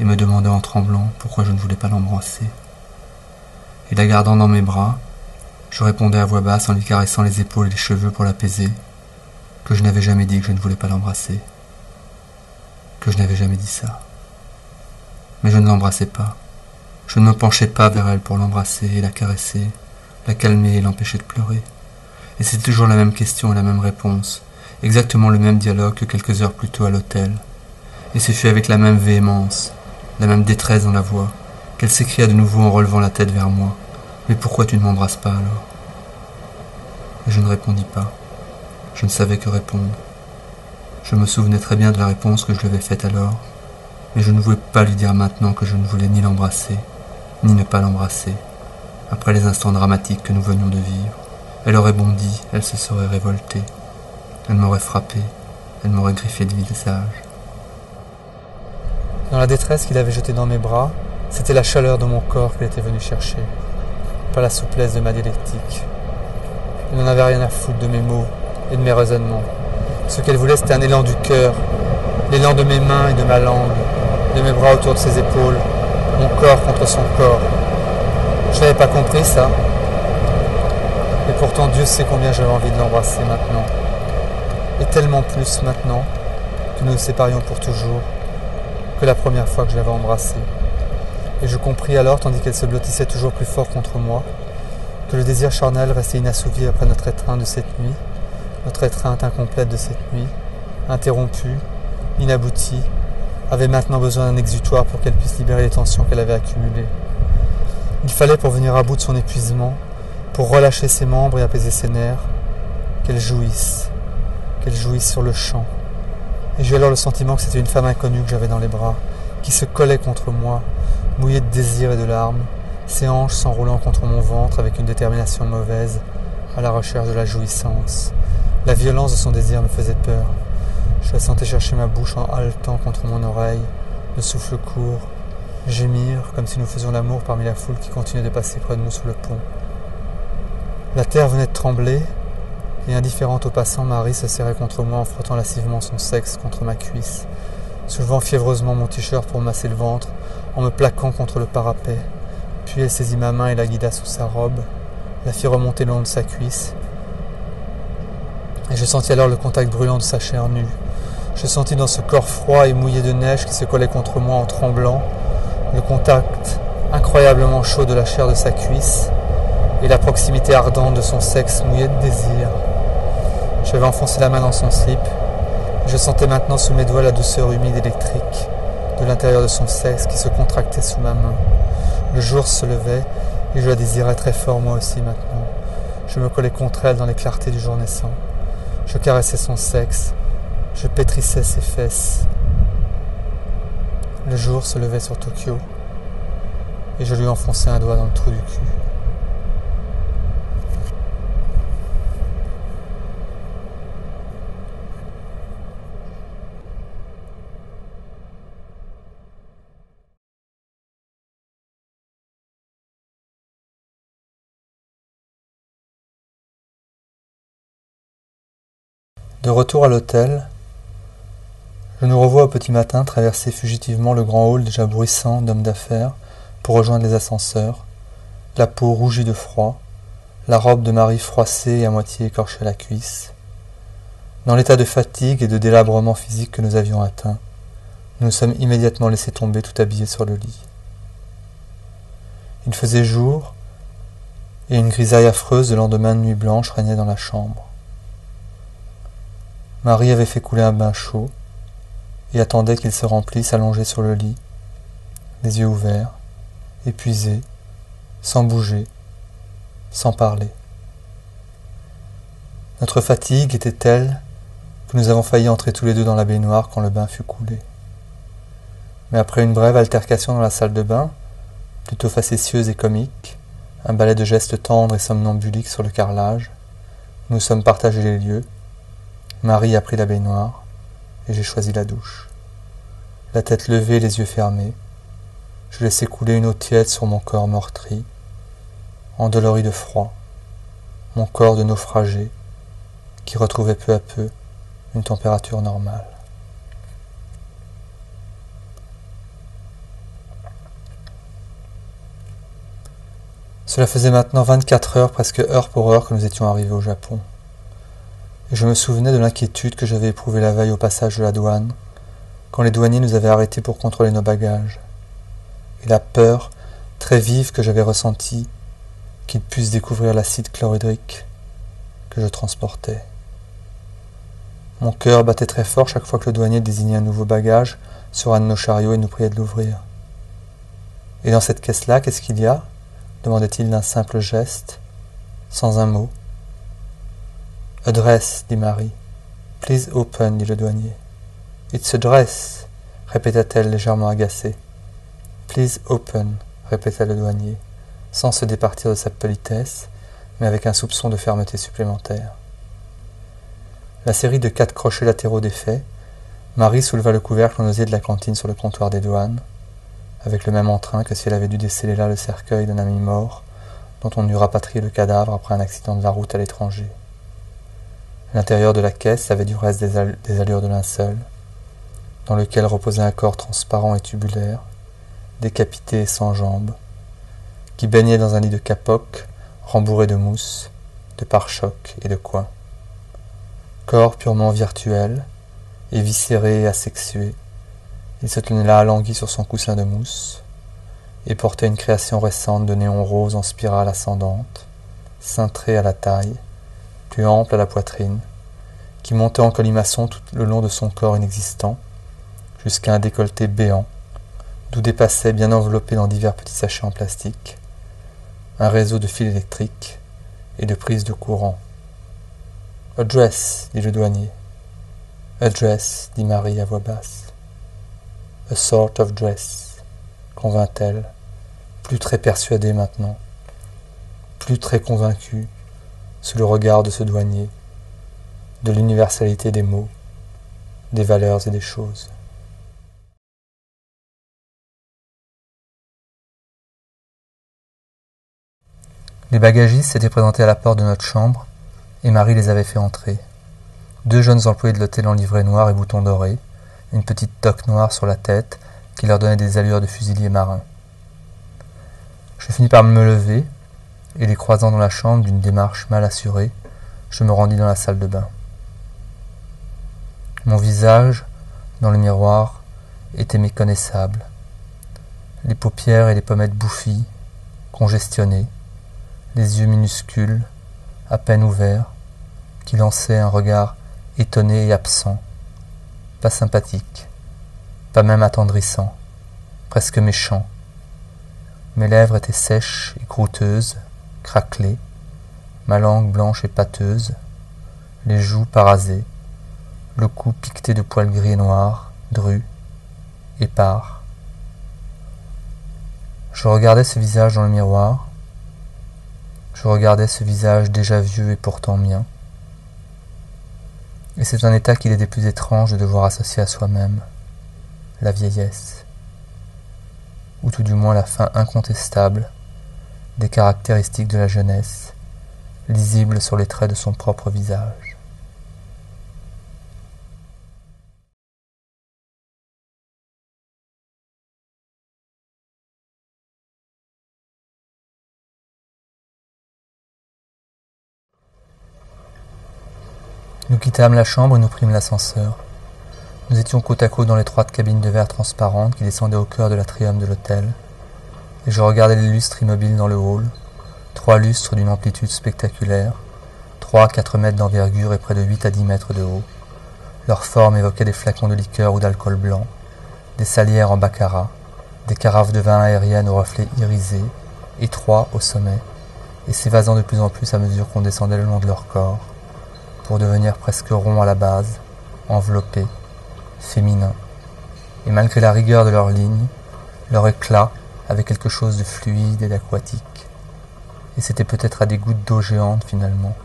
et me demandait en tremblant pourquoi je ne voulais pas l'embrasser. Et la gardant dans mes bras, je répondais à voix basse en lui caressant les épaules et les cheveux pour l'apaiser, que je n'avais jamais dit que je ne voulais pas l'embrasser, que je n'avais jamais dit ça. Mais je ne l'embrassais pas. Je ne me penchais pas vers elle pour l'embrasser et la caresser, la calmer et l'empêcher de pleurer. Et c'est toujours la même question et la même réponse, exactement le même dialogue que quelques heures plus tôt à l'hôtel. Et ce fut avec la même véhémence, la même détresse dans la voix, qu'elle s'écria de nouveau en relevant la tête vers moi. Mais pourquoi tu ne m'embrasses pas alors? Je ne répondis pas. Je ne savais que répondre. Je me souvenais très bien de la réponse que je lui avais faite alors, mais je ne voulais pas lui dire maintenant que je ne voulais ni l'embrasser, ni ne pas l'embrasser. Après les instants dramatiques que nous venions de vivre, elle aurait bondi, elle se serait révoltée. Elle m'aurait frappé, elle m'aurait griffé le visage. Dans la détresse qu'il avait jetée dans mes bras, c'était la chaleur de mon corps qu'il était venu chercher, pas la souplesse de ma dialectique. Il n'en avait rien à foutre de mes mots et de mes raisonnements. Ce qu'elle voulait, c'était un élan du cœur, l'élan de mes mains et de ma langue, de mes bras autour de ses épaules, mon corps contre son corps. Je n'avais pas compris ça. Et pourtant, Dieu sait combien j'avais envie de l'embrasser maintenant. Et tellement plus maintenant que nous nous séparions pour toujours que la première fois que je l'avais embrassée. Et je compris alors, tandis qu'elle se blottissait toujours plus fort contre moi, que le désir charnel restait inassouvi après notre étreinte de cette nuit, notre étreinte incomplète de cette nuit, interrompue, inaboutie, avait maintenant besoin d'un exutoire pour qu'elle puisse libérer les tensions qu'elle avait accumulées. Il fallait pour venir à bout de son épuisement, pour relâcher ses membres et apaiser ses nerfs, qu'elle jouisse, qu'elle jouisse sur le champ. Et j'eus alors le sentiment que c'était une femme inconnue que j'avais dans les bras, qui se collait contre moi, mouillée de désir et de larmes, ses hanches s'enroulant contre mon ventre avec une détermination mauvaise, à la recherche de la jouissance. La violence de son désir me faisait peur. Je la sentais chercher ma bouche en haletant contre mon oreille, le souffle court, gémir comme si nous faisions l'amour parmi la foule qui continuait de passer près de nous sur le pont. La terre venait de trembler, et indifférente aux passants, Marie se serrait contre moi en frottant lascivement son sexe contre ma cuisse, soulevant fiévreusement mon t-shirt pour masser le ventre, en me plaquant contre le parapet. Puis elle saisit ma main et la guida sous sa robe, la fit remonter le long de sa cuisse, et je sentis alors le contact brûlant de sa chair nue. Je sentis dans ce corps froid et mouillé de neige qui se collait contre moi en tremblant, le contact incroyablement chaud de la chair de sa cuisse et la proximité ardente de son sexe mouillé de désir. J'avais enfoncé la main dans son slip. Je sentais maintenant sous mes doigts la douceur humide électrique de l'intérieur de son sexe qui se contractait sous ma main. Le jour se levait et je la désirais très fort moi aussi maintenant. Je me collais contre elle dans les clartés du jour naissant. Je caressais son sexe, je pétrissais ses fesses. Le jour se levait sur Tokyo et je lui enfonçais un doigt dans le trou du cul. De retour à l'hôtel, je nous revois au petit matin traverser fugitivement le grand hall déjà bruissant d'hommes d'affaires pour rejoindre les ascenseurs, la peau rougie de froid, la robe de Marie froissée et à moitié écorchée à la cuisse. Dans l'état de fatigue et de délabrement physique que nous avions atteint, nous nous sommes immédiatement laissés tomber tout habillés sur le lit. Il faisait jour, et une grisaille affreuse de lendemain de nuit blanche régnait dans la chambre. Marie avait fait couler un bain chaud et attendait qu'il se remplisse allongé sur le lit, les yeux ouverts, épuisé, sans bouger, sans parler. Notre fatigue était telle que nous avons failli entrer tous les deux dans la baignoire quand le bain fut coulé. Mais après une brève altercation dans la salle de bain, plutôt facétieuse et comique, un balai de gestes tendres et somnambuliques sur le carrelage, nous sommes partagés les lieux, Marie a pris la baignoire et j'ai choisi la douche. La tête levée, les yeux fermés, je laissais couler une eau tiède sur mon corps meurtri, endolori de froid, mon corps de naufragé qui retrouvait peu à peu une température normale. Cela faisait maintenant vingt-quatre heures, presque heure pour heure, que nous étions arrivés au Japon je me souvenais de l'inquiétude que j'avais éprouvée la veille au passage de la douane, quand les douaniers nous avaient arrêtés pour contrôler nos bagages, et la peur très vive que j'avais ressentie qu'ils puissent découvrir l'acide chlorhydrique que je transportais. Mon cœur battait très fort chaque fois que le douanier désignait un nouveau bagage sur un de nos chariots et nous priait de l'ouvrir. Et dans cette caisse-là, qu'est-ce qu'il y a? demandait-il d'un simple geste, sans un mot. Adresse, dit Marie. Please open, dit le douanier. It's a dress, répéta-t-elle légèrement agacée. Please open, répéta le douanier, sans se départir de sa politesse, mais avec un soupçon de fermeté supplémentaire. La série de quatre crochets latéraux défaits, Marie souleva le couvercle en osier de la cantine sur le comptoir des douanes, avec le même entrain que si elle avait dû déceler là le cercueil d'un ami mort, dont on eût rapatrié le cadavre après un accident de la route à l'étranger. L'intérieur de la caisse avait du reste des, allures de linceul, dans lequel reposait un corps transparent et tubulaire, décapité et sans jambes, qui baignait dans un lit de capoc rembourré de mousse, de pare-chocs et de coins. Corps purement virtuel, éviscéré et asexué, il se tenait là alangui sur son coussin de mousse, et portait une création récente de néon rose en spirale ascendante, cintrée à la taille, plus ample à la poitrine, qui montait en colimaçon tout le long de son corps inexistant, jusqu'à un décolleté béant, d'où dépassait, bien enveloppé dans divers petits sachets en plastique, un réseau de fils électriques et de prises de courant. Address, dit le douanier. Address, dit Marie à voix basse. A sort of dress, convint-elle, plus très persuadée maintenant, plus très convaincue, sous le regard de ce douanier, de l'universalité des mots, des valeurs et des choses. Les bagagistes s'étaient présentés à la porte de notre chambre, et Marie les avait fait entrer. Deux jeunes employés de l'hôtel en livrée noire et boutons dorés, une petite toque noire sur la tête qui leur donnait des allures de fusiliers marins. Je finis par me lever, et les croisant dans la chambre d'une démarche mal assurée, je me rendis dans la salle de bain. Mon visage, dans le miroir, était méconnaissable. Les paupières et les pommettes bouffies, congestionnées, les yeux minuscules, à peine ouverts, qui lançaient un regard étonné et absent, pas sympathique, pas même attendrissant, presque méchant. Mes lèvres étaient sèches et croûteuses, craquelées, ma langue blanche et pâteuse, les joues parasées, le cou piqueté de poils gris et noirs, drus, épars. Je regardais ce visage dans le miroir, je regardais ce visage déjà vieux et pourtant mien. Et c'est un état qu'il est des plus étranges de devoir associer à soi-même, la vieillesse, ou tout du moins la fin incontestable des caractéristiques de la jeunesse, lisibles sur les traits de son propre visage. Nous quittâmes la chambre et nous prîmes l'ascenseur. Nous étions côte à côte dans l'étroite cabine de verre transparente qui descendait au cœur de l'atrium de l'hôtel, je regardais les lustres immobiles dans le hall, trois lustres d'une amplitude spectaculaire, trois à quatre mètres d'envergure et près de huit à dix mètres de haut. Leur forme évoquait des flacons de liqueur ou d'alcool blanc, des salières en baccarat, des carafes de vin aériennes aux reflets irisés, étroits au sommet, et s'évasant de plus en plus à mesure qu'on descendait le long de leur corps. Pour devenir presque rond à la base, enveloppé, féminin. Et malgré la rigueur de leurs lignes, leur éclat avait quelque chose de fluide et d'aquatique. Et c'était peut-être à des gouttes d'eau géantes finalement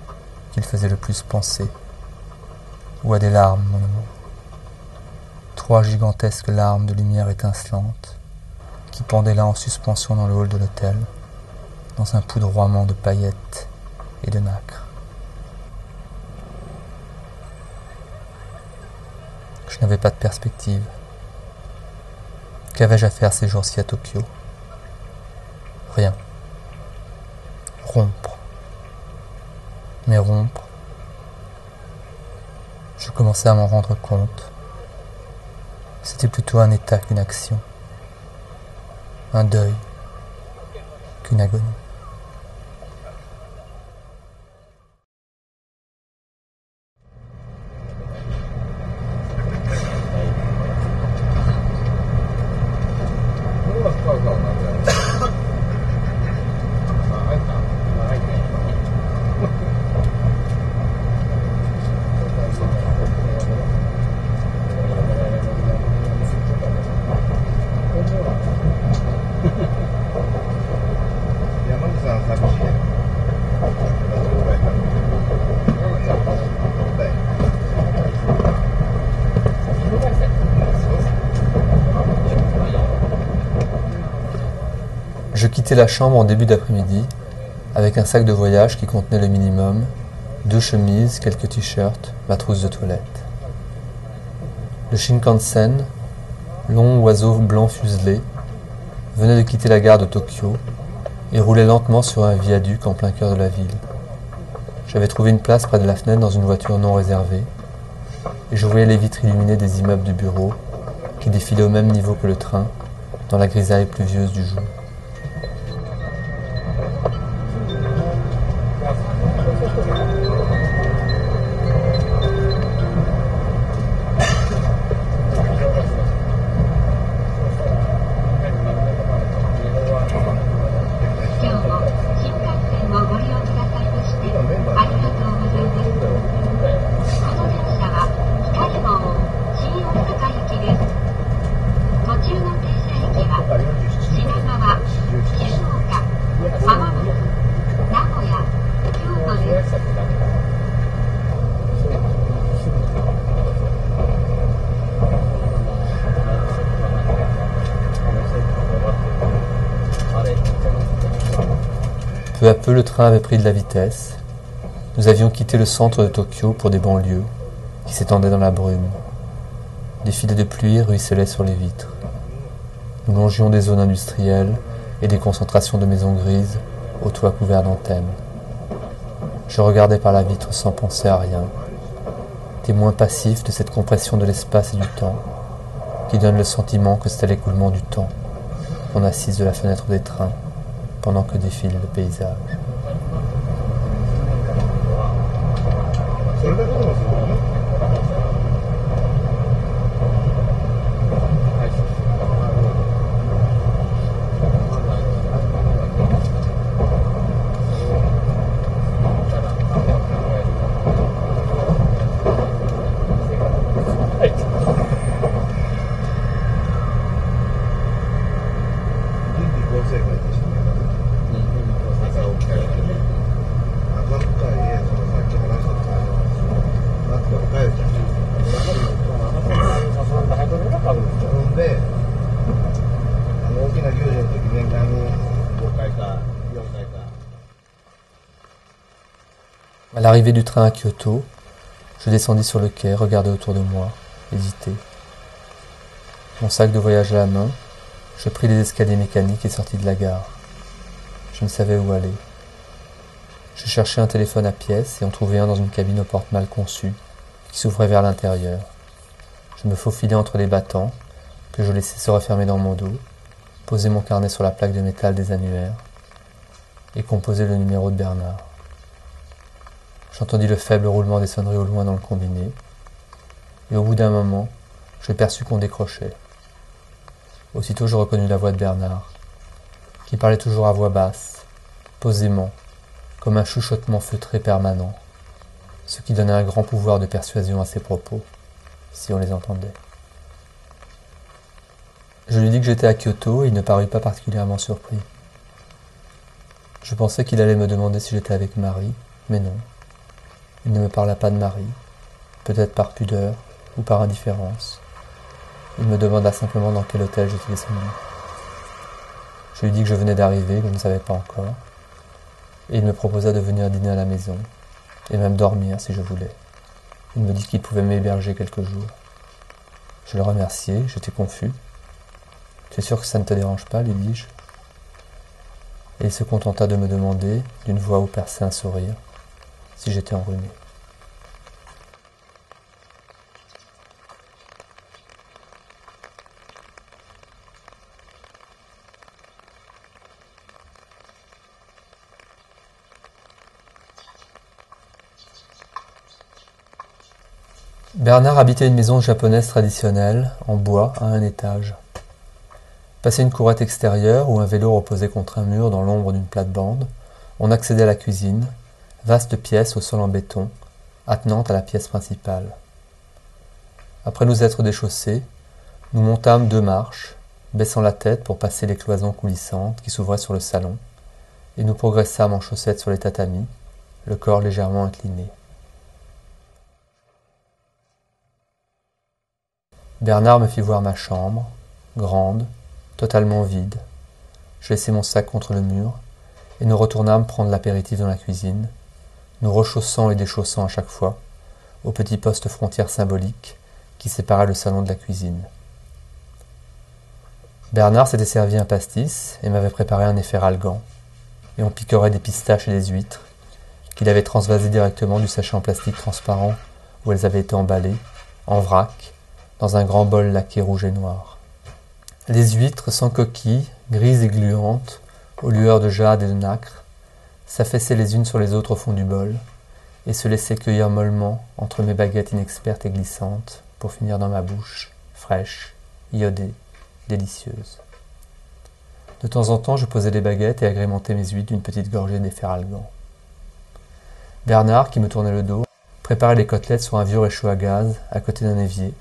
qu'il faisait le plus penser. Ou à des larmes, mon amour. Trois gigantesques larmes de lumière étincelante qui pendaient là en suspension dans le hall de l'hôtel, dans un poudroiement de paillettes et de nacre. Je n'avais pas de perspective. Qu'avais-je à faire ces jours-ci à Tokyo? Rien. Rompre. Mais rompre. Je commençais à m'en rendre compte. C'était plutôt un état qu'une action. Un deuil qu'une agonie. La chambre en début d'après-midi avec un sac de voyage qui contenait le minimum, deux chemises, quelques t-shirts, ma trousse de toilette. Le Shinkansen, long oiseau blanc fuselé, venait de quitter la gare de Tokyo et roulait lentement sur un viaduc en plein cœur de la ville. J'avais trouvé une place près de la fenêtre dans une voiture non réservée, et je voyais les vitres illuminées des immeubles de bureaux qui défilaient au même niveau que le train dans la grisaille pluvieuse du jour. Train avait pris de la vitesse. Nous avions quitté le centre de Tokyo pour des banlieues qui s'étendaient dans la brume. Des filets de pluie ruisselaient sur les vitres. Nous longions des zones industrielles et des concentrations de maisons grises aux toits couverts d'antennes. Je regardais par la vitre sans penser à rien, témoin passif de cette compression de l'espace et du temps, qui donne le sentiment que c'était l'écoulement du temps, on assise de la fenêtre des trains, pendant que défile le paysage. À l'arrivée du train à Kyoto, je descendis sur le quai, regardai autour de moi, hésité. Mon sac de voyage à la main, je pris les escaliers mécaniques et sortis de la gare. Je ne savais où aller. Je cherchais un téléphone à pièces et en trouvai un dans une cabine aux portes mal conçues, qui s'ouvrait vers l'intérieur. Je me faufilai entre les battants, que je laissai se refermer dans mon dos, posai mon carnet sur la plaque de métal des annuaires, et composai le numéro de Bernard. J'entendis le faible roulement des sonneries au loin dans le combiné, et au bout d'un moment, je perçus qu'on décrochait. Aussitôt je reconnus la voix de Bernard, qui parlait toujours à voix basse, posément, comme un chuchotement feutré permanent, ce qui donnait un grand pouvoir de persuasion à ses propos, si on les entendait. Je lui dis que j'étais à Kyoto et il ne parut pas particulièrement surpris. Je pensais qu'il allait me demander si j'étais avec Marie, mais non. Il ne me parla pas de Marie, peut-être par pudeur ou par indifférence. Il me demanda simplement dans quel hôtel j'étais descendu. Je lui dis que je venais d'arriver, que je ne savais pas encore, et il me proposa de venir dîner à la maison, et même dormir si je voulais. Il me dit qu'il pouvait m'héberger quelques jours. Je le remerciai, j'étais confus. Tu es sûr que ça ne te dérange pas lui dis-je. Et il se contenta de me demander, d'une voix où perçait un sourire, si j'étais enrhumé. Bernard habitait une maison japonaise traditionnelle, en bois, à un étage. Passé une courette extérieure où un vélo reposait contre un mur dans l'ombre d'une plate-bande, on accédait à la cuisine, vaste pièce au sol en béton, attenante à la pièce principale. Après nous être déchaussés, nous montâmes deux marches, baissant la tête pour passer les cloisons coulissantes qui s'ouvraient sur le salon, et nous progressâmes en chaussettes sur les tatamis, le corps légèrement incliné. Bernard me fit voir ma chambre, grande, totalement vide. Je laissai mon sac contre le mur, et nous retournâmes prendre l'apéritif dans la cuisine, nous rechaussant et déchaussant à chaque fois, au petit poste frontière symbolique qui séparait le salon de la cuisine. Bernard s'était servi un pastis et m'avait préparé un efferalgan, et on piquerait des pistaches et des huîtres, qu'il avait transvasées directement du sachet en plastique transparent où elles avaient été emballées, en vrac, dans un grand bol laqué rouge et noir. Les huîtres sans coquilles, grises et gluantes, aux lueurs de jade et de nacre, s'affaissaient les unes sur les autres au fond du bol, et se laissaient cueillir mollement entre mes baguettes inexpertes et glissantes, pour finir dans ma bouche, fraîche, iodée, délicieuse. De temps en temps, je posais les baguettes et agrémentais mes huîtres d'une petite gorgée d'efferalgan. Bernard, qui me tournait le dos, préparait les côtelettes sur un vieux réchaud à gaz, à côté d'un évier,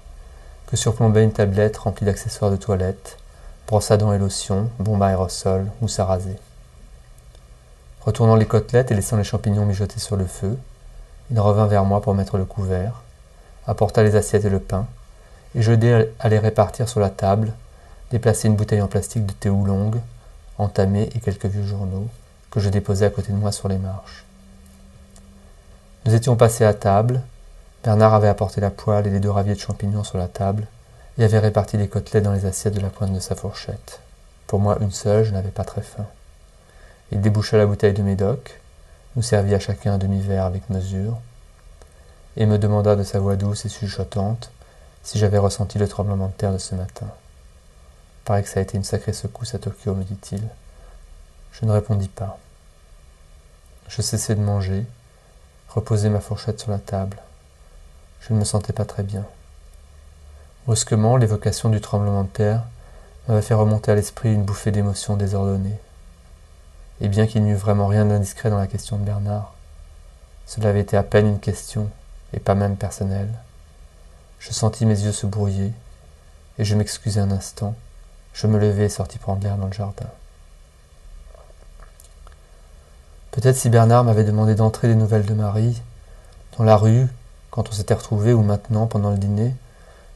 que surplombait une tablette remplie d'accessoires de toilette, brosse à dents et lotion, bombe à aérosol, mousse à raser. Retournant les côtelettes et laissant les champignons mijoter sur le feu, il revint vers moi pour mettre le couvert, apporta les assiettes et le pain, et je à les répartir sur la table, déplacer une bouteille en plastique de thé entamée et quelques vieux journaux, que je déposais à côté de moi sur les marches. Nous étions passés à table. Bernard avait apporté la poêle et les deux raviers de champignons sur la table et avait réparti les côtelettes dans les assiettes de la pointe de sa fourchette. Pour moi, une seule, je n'avais pas très faim. Il déboucha la bouteille de médoc, nous servit à chacun un demi-verre avec mesure, et me demanda de sa voix douce et chuchotante si j'avais ressenti le tremblement de terre de ce matin. Paraît que ça a été une sacrée secousse à Tokyo, me dit-il. Je ne répondis pas. Je cessai de manger, reposai ma fourchette sur la table. Je ne me sentais pas très bien. Brusquement, l'évocation du tremblement de terre m'avait fait remonter à l'esprit une bouffée d'émotions désordonnées. Et bien qu'il n'y eût vraiment rien d'indiscret dans la question de Bernard, cela avait été à peine une question, et pas même personnelle. Je sentis mes yeux se brouiller, et je m'excusai un instant. Je me levai et sortis prendre l'air dans le jardin. Peut-être si Bernard m'avait demandé d'entrer des nouvelles de Marie, dans la rue, quand on s'était retrouvés, ou maintenant, pendant le dîner,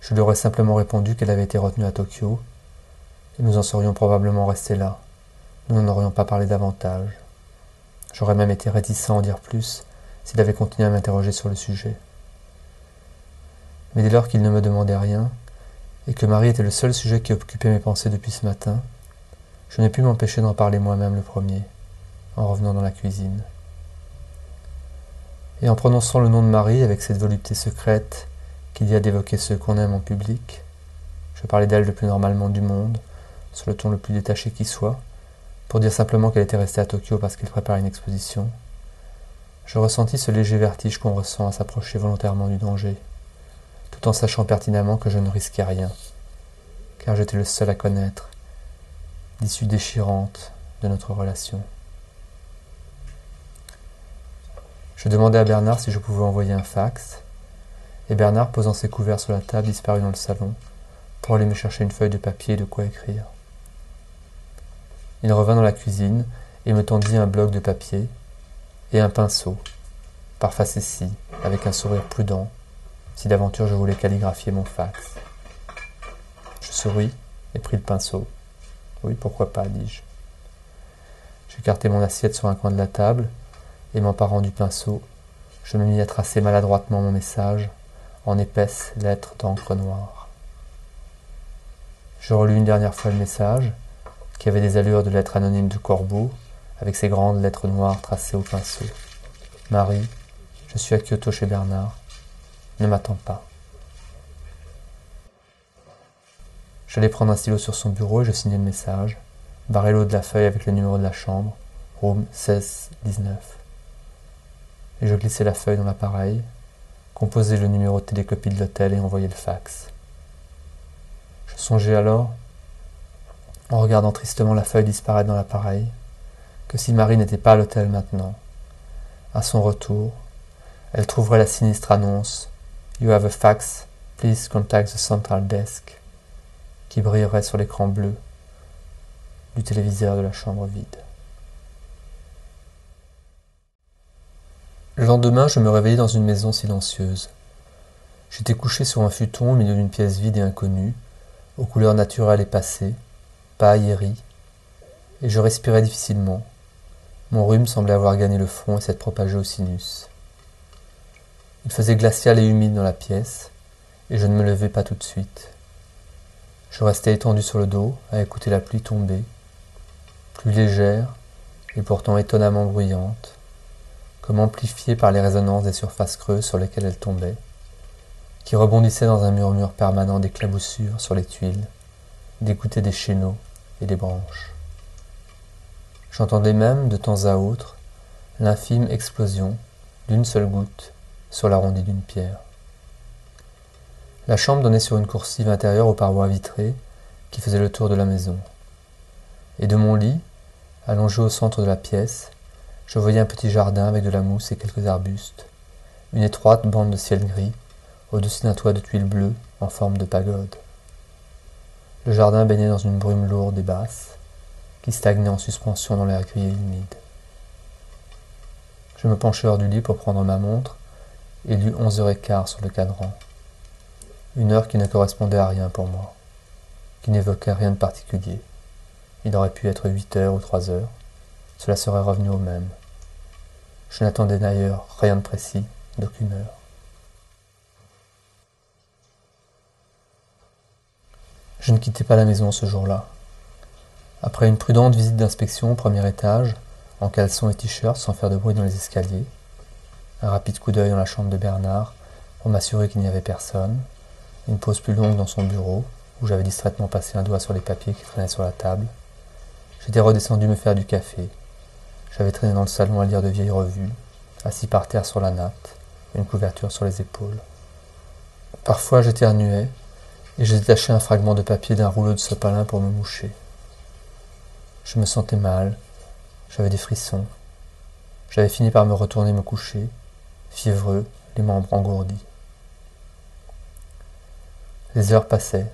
je lui aurais simplement répondu qu'elle avait été retenue à Tokyo, et nous en serions probablement restés là. Nous n'en aurions pas parlé davantage. J'aurais même été réticent à en dire plus s'il avait continué à m'interroger sur le sujet. Mais dès lors qu'il ne me demandait rien, et que Marie était le seul sujet qui occupait mes pensées depuis ce matin, je n'ai pu m'empêcher d'en parler moi-même le premier, en revenant dans la cuisine. Et en prononçant le nom de Marie avec cette volupté secrète qu'il y a d'évoquer ceux qu'on aime en public, je parlais d'elle le plus normalement du monde, sur le ton le plus détaché qui soit, pour dire simplement qu'elle était restée à Tokyo parce qu'elle prépare une exposition, je ressentis ce léger vertige qu'on ressent à s'approcher volontairement du danger, tout en sachant pertinemment que je ne risquais rien, car j'étais le seul à connaître l'issue déchirante de notre relation. Je demandai à Bernard si je pouvais envoyer un fax, et Bernard, posant ses couverts sur la table, disparut dans le salon pour aller me chercher une feuille de papier de quoi écrire. Il revint dans la cuisine et me tendit un bloc de papier et un pinceau, par facétie, avec un sourire prudent, si d'aventure je voulais calligraphier mon fax. Je souris et pris le pinceau. Oui, pourquoi pas, dis-je. J'écartai mon assiette sur un coin de la table, et m'emparant du pinceau, je me mis à tracer maladroitement mon message en épaisses lettres d'encre noire. Je relus une dernière fois le message, qui avait des allures de lettres anonymes de corbeau, avec ses grandes lettres noires tracées au pinceau. Marie, je suis à Kyoto chez Bernard. Ne m'attends pas. J'allais prendre un stylo sur son bureau et je signai le message. Barrer l'eau de la feuille avec le numéro de la chambre, room 1619. Et je glissai la feuille dans l'appareil, composai le numéro de télécopie de l'hôtel et envoyai le fax. Je songeais alors en regardant tristement la feuille disparaître dans l'appareil, que si Marie n'était pas à l'hôtel maintenant, à son retour, elle trouverait la sinistre annonce You have a fax, please contact the central desk qui brillerait sur l'écran bleu du téléviseur de la chambre vide. Le lendemain, je me réveillai dans une maison silencieuse. J'étais couché sur un futon au milieu d'une pièce vide et inconnue, aux couleurs naturelles et passées, pas et je respirais difficilement. Mon rhume semblait avoir gagné le front et s'être propagé au sinus. Il faisait glacial et humide dans la pièce, et je ne me levais pas tout de suite. Je restais étendu sur le dos, à écouter la pluie tomber, plus légère et pourtant étonnamment bruyante, comme amplifiée par les résonances des surfaces creuses sur lesquelles elle tombait, qui rebondissait dans un murmure permanent d'éclaboussures sur les tuiles, d'écouter des chéneaux et des branches. J'entendais même, de temps à autre, l'infime explosion d'une seule goutte sur l'arrondi d'une pierre. La chambre donnait sur une coursive intérieure aux parois vitrées qui faisait le tour de la maison. Et de mon lit, allongé au centre de la pièce, je voyais un petit jardin avec de la mousse et quelques arbustes, une étroite bande de ciel gris, au-dessus d'un toit de tuiles bleues en forme de pagode. Le jardin baignait dans une brume lourde et basse, qui stagnait en suspension dans l'air gris humide. Je me penchai hors du lit pour prendre ma montre et lus onze heures et quart sur le cadran. Une heure qui ne correspondait à rien pour moi, qui n'évoquait rien de particulier. Il aurait pu être huit heures ou trois heures, cela serait revenu au même. Je n'attendais d'ailleurs rien de précis, d'aucune heure. Je ne quittais pas la maison ce jour-là. Après une prudente visite d'inspection au premier étage, en caleçon et t-shirt sans faire de bruit dans les escaliers, un rapide coup d'œil dans la chambre de Bernard pour m'assurer qu'il n'y avait personne, une pause plus longue dans son bureau, où j'avais distraitement passé un doigt sur les papiers qui traînaient sur la table, j'étais redescendu me faire du café. J'avais traîné dans le salon à lire de vieilles revues, assis par terre sur la natte, une couverture sur les épaules. Parfois j'éternuais, et je détachais un fragment de papier d'un rouleau de sopalin pour me moucher. Je me sentais mal, j'avais des frissons. J'avais fini par me retourner me coucher, fiévreux, les membres engourdis. Les heures passaient.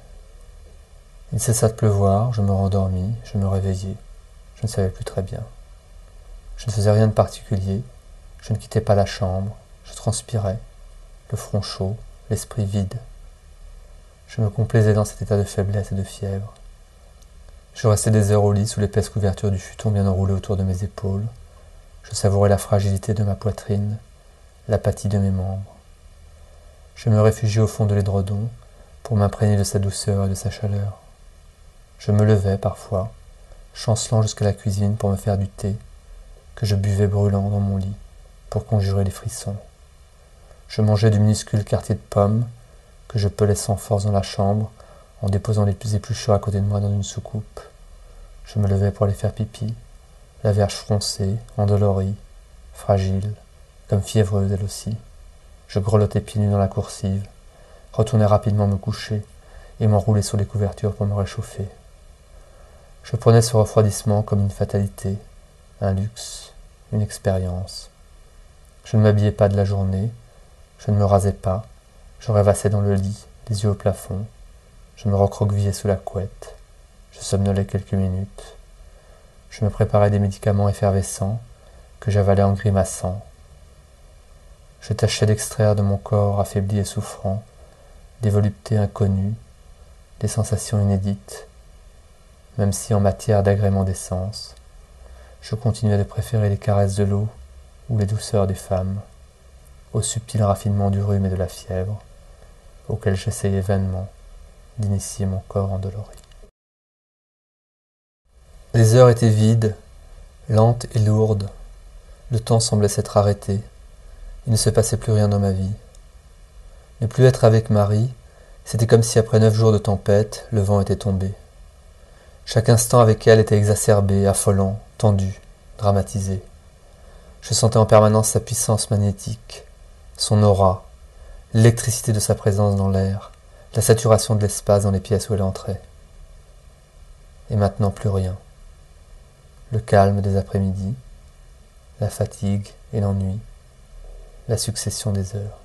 Il cessa de pleuvoir, je me rendormis, je me réveillai. Je ne savais plus très bien. Je ne faisais rien de particulier, je ne quittais pas la chambre, je transpirais, le front chaud, l'esprit vide. Je me complaisais dans cet état de faiblesse et de fièvre. Je restais des heures au lit sous l'épaisse couverture du futon bien enroulé autour de mes épaules. Je savourais la fragilité de ma poitrine, l'apathie de mes membres. Je me réfugiais au fond de l'édredon pour m'imprégner de sa douceur et de sa chaleur. Je me levais parfois, chancelant jusqu'à la cuisine pour me faire du thé, que je buvais brûlant dans mon lit pour conjurer les frissons. Je mangeais du minuscule quartier de pommes je pelais sans force dans la chambre en déposant les plus épluchures à côté de moi dans une soucoupe. Je me levais pour aller faire pipi, la verge froncée, endolorie, fragile, comme fiévreuse elle aussi. Je grelottais pieds nus dans la coursive, retournais rapidement me coucher et m'enroulais sur les couvertures pour me réchauffer. Je prenais ce refroidissement comme une fatalité, un luxe, une expérience. Je ne m'habillais pas de la journée, je ne me rasais pas, je rêvassais dans le lit, les yeux au plafond, je me recroquevillais sous la couette. Je somnolais quelques minutes. Je me préparais des médicaments effervescents que j'avalais en grimaçant. Je tâchais d'extraire de mon corps affaibli et souffrant des voluptés inconnues, des sensations inédites, même si en matière d'agrément d'essence, je continuais de préférer les caresses de l'eau ou les douceurs des femmes, au subtil raffinement du rhume et de la fièvre, auxquels j'essayais vainement d'initier mon corps endolori. Les heures étaient vides, lentes et lourdes. Le temps semblait s'être arrêté. Il ne se passait plus rien dans ma vie. Ne plus être avec Marie, c'était comme si après neuf jours de tempête, le vent était tombé. Chaque instant avec elle était exacerbé, affolant, tendu, dramatisé. Je sentais en permanence sa puissance magnétique, son aura, l'électricité de sa présence dans l'air, la saturation de l'espace dans les pièces où elle entrait. Et maintenant plus rien. Le calme des après-midi, la fatigue et l'ennui, la succession des heures.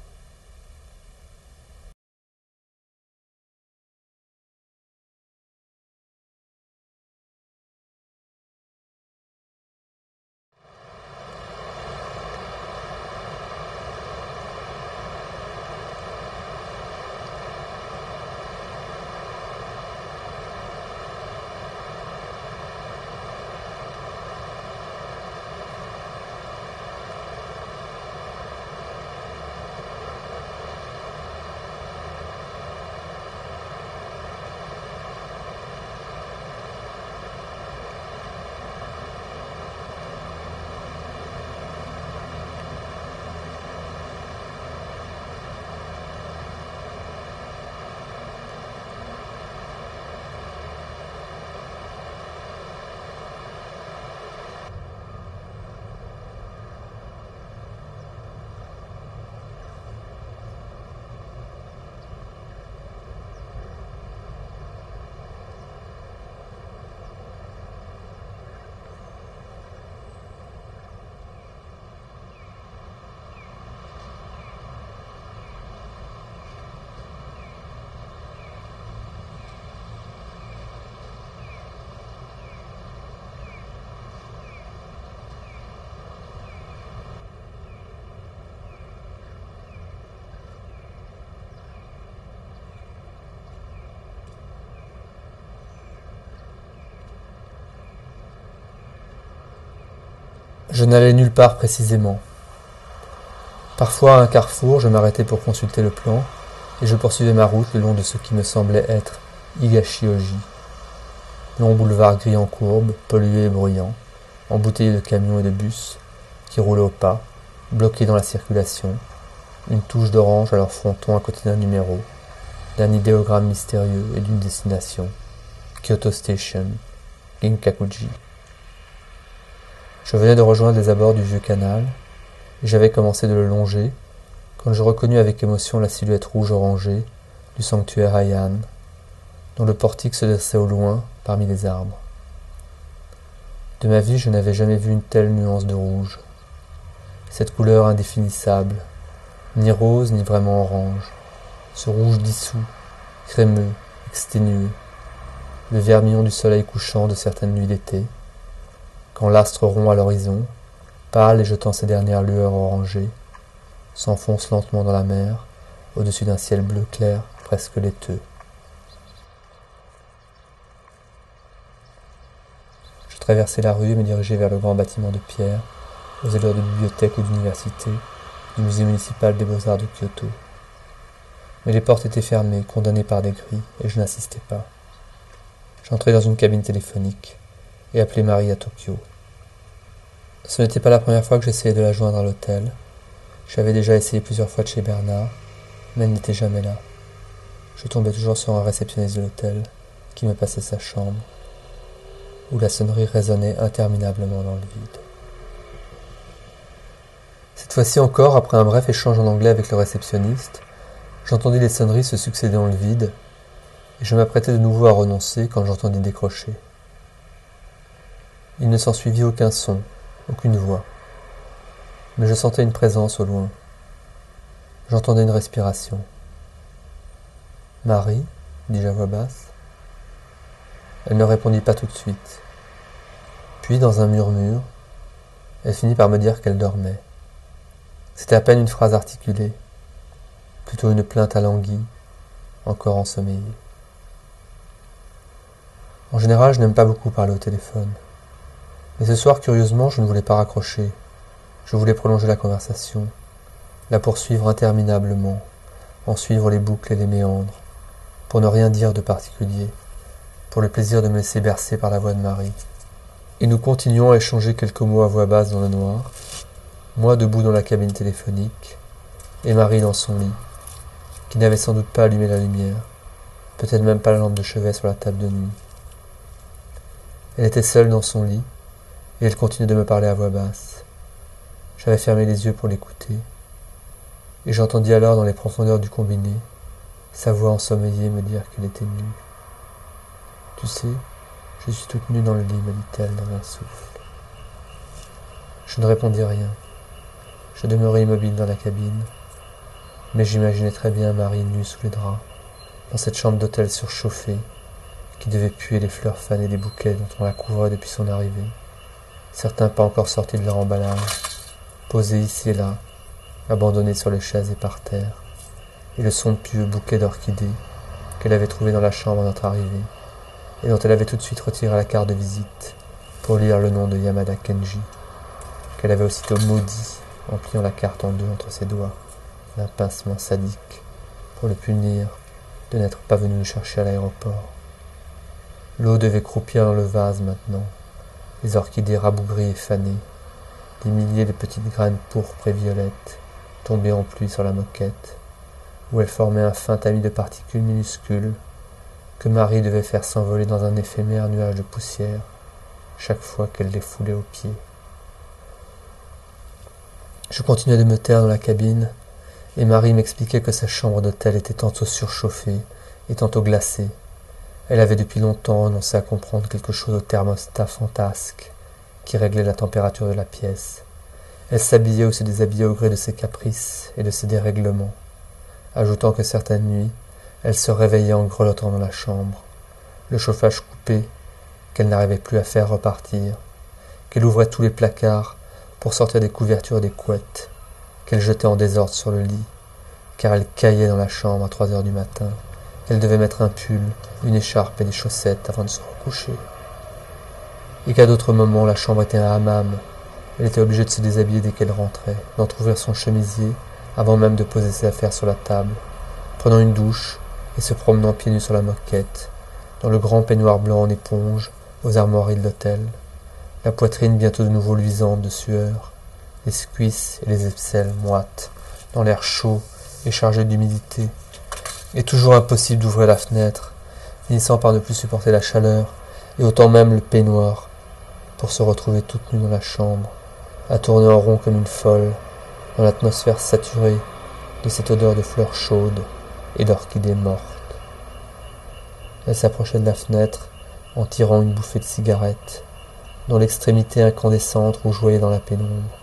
Je n'allais nulle part précisément. Parfois, à un carrefour, je m'arrêtais pour consulter le plan, et je poursuivais ma route le long de ce qui me semblait être Higashioji. Long boulevard gris en courbe, pollué et bruyant, embouteillé de camions et de bus, qui roulaient au pas, bloqués dans la circulation, une touche d'orange à leur fronton à côté d'un numéro, d'un idéogramme mystérieux et d'une destination, Kyoto Station, Ginkakuji. Je venais de rejoindre les abords du vieux canal, et j'avais commencé de le longer, quand je reconnus avec émotion la silhouette rouge orangée du sanctuaire Hayan, dont le portique se dressait au loin parmi les arbres. De ma vie, je n'avais jamais vu une telle nuance de rouge. Cette couleur indéfinissable, ni rose ni vraiment orange, ce rouge dissous, crémeux, exténué, le vermillon du soleil couchant de certaines nuits d'été, quand l'astre rond à l'horizon, pâle et jetant ses dernières lueurs orangées, s'enfonce lentement dans la mer, au-dessus d'un ciel bleu clair presque laiteux. traverser la rue et me diriger vers le grand bâtiment de pierre, aux allures de bibliothèque ou d'université, du musée municipal des beaux-arts de Kyoto. Mais les portes étaient fermées, condamnées par des grilles, et je n'assistais pas. J'entrai dans une cabine téléphonique et appelai Marie à Tokyo. Ce n'était pas la première fois que j'essayais de la joindre à l'hôtel. J'avais déjà essayé plusieurs fois de chez Bernard, mais elle n'était jamais là. Je tombais toujours sur un réceptionniste de l'hôtel qui me passait sa chambre où la sonnerie résonnait interminablement dans le vide. Cette fois-ci encore, après un bref échange en anglais avec le réceptionniste, j'entendis les sonneries se succéder dans le vide, et je m'apprêtais de nouveau à renoncer quand j'entendis décrocher. Il ne s'ensuivit aucun son, aucune voix, mais je sentais une présence au loin. J'entendais une respiration. Marie, dis-je à voix basse. Elle ne répondit pas tout de suite. Puis, dans un murmure, elle finit par me dire qu'elle dormait. C'était à peine une phrase articulée, plutôt une plainte alanguie, encore ensommeillée. En général, je n'aime pas beaucoup parler au téléphone. Mais ce soir, curieusement, je ne voulais pas raccrocher. Je voulais prolonger la conversation, la poursuivre interminablement, en suivre les boucles et les méandres, pour ne rien dire de particulier, pour le plaisir de me laisser bercer par la voix de Marie. Et nous continuons à échanger quelques mots à voix basse dans le noir, moi debout dans la cabine téléphonique, et Marie dans son lit, qui n'avait sans doute pas allumé la lumière, peut-être même pas la lampe de chevet sur la table de nuit. Elle était seule dans son lit, et elle continuait de me parler à voix basse. J'avais fermé les yeux pour l'écouter, et j'entendis alors dans les profondeurs du combiné sa voix ensommeillée me dire qu'elle était nue. Tu sais, je suis toute nue dans le lit, me dit-elle d'un un souffle. Je ne répondis rien. Je demeurai immobile dans la cabine, mais j'imaginais très bien Marie nue sous les draps, dans cette chambre d'hôtel surchauffée, qui devait puer les fleurs fanées des bouquets dont on la couvrait depuis son arrivée, certains pas encore sortis de leur emballage, posés ici et là, abandonnés sur les chaises et par terre, et le somptueux bouquet d'orchidées qu'elle avait trouvé dans la chambre à notre arrivée et dont elle avait tout de suite retiré la carte de visite pour lire le nom de Yamada Kenji, qu'elle avait aussitôt maudit en pliant la carte en deux entre ses doigts, d'un pincement sadique, pour le punir de n'être pas venu nous chercher à l'aéroport. L'eau devait croupir dans le vase maintenant, les orchidées rabougries et fanées, des milliers de petites graines pourpres et violettes tombées en pluie sur la moquette, où elles formaient un fin tamis de particules minuscules que Marie devait faire s'envoler dans un éphémère nuage de poussière chaque fois qu'elle les foulait aux pieds. Je continuais de me taire dans la cabine, et Marie m'expliquait que sa chambre d'hôtel était tantôt surchauffée et tantôt glacée. Elle avait depuis longtemps renoncé à comprendre quelque chose au thermostat fantasque qui réglait la température de la pièce. Elle s'habillait ou se déshabillait au gré de ses caprices et de ses dérèglements, ajoutant que certaines nuits, elle se réveillait en grelottant dans la chambre, le chauffage coupé, qu'elle n'arrivait plus à faire repartir, qu'elle ouvrait tous les placards pour sortir des couvertures et des couettes, qu'elle jetait en désordre sur le lit, car elle caillait dans la chambre à trois heures du matin, qu'elle devait mettre un pull, une écharpe et des chaussettes avant de se recoucher, et qu'à d'autres moments la chambre était un hammam, Elle était obligée de se déshabiller dès qu'elle rentrait, d'entr'ouvrir son chemisier avant même de poser ses affaires sur la table, prenant une douche et se promenant pieds nus sur la moquette, dans le grand peignoir blanc en éponge, aux armoiries de l'hôtel, la poitrine bientôt de nouveau luisante de sueur, les cuisses et les aisselles moites, dans l'air chaud et chargé d'humidité, et toujours impossible d'ouvrir la fenêtre, finissant par ne plus supporter la chaleur, et autant même le peignoir, pour se retrouver toute nue dans la chambre, à tourner en rond comme une folle, dans l'atmosphère saturée de cette odeur de fleurs chaudes et d'orchidées mortes. Elle s'approchait de la fenêtre en tirant une bouffée de cigarette, dont l'extrémité incandescente rougeoyait dans la pénombre.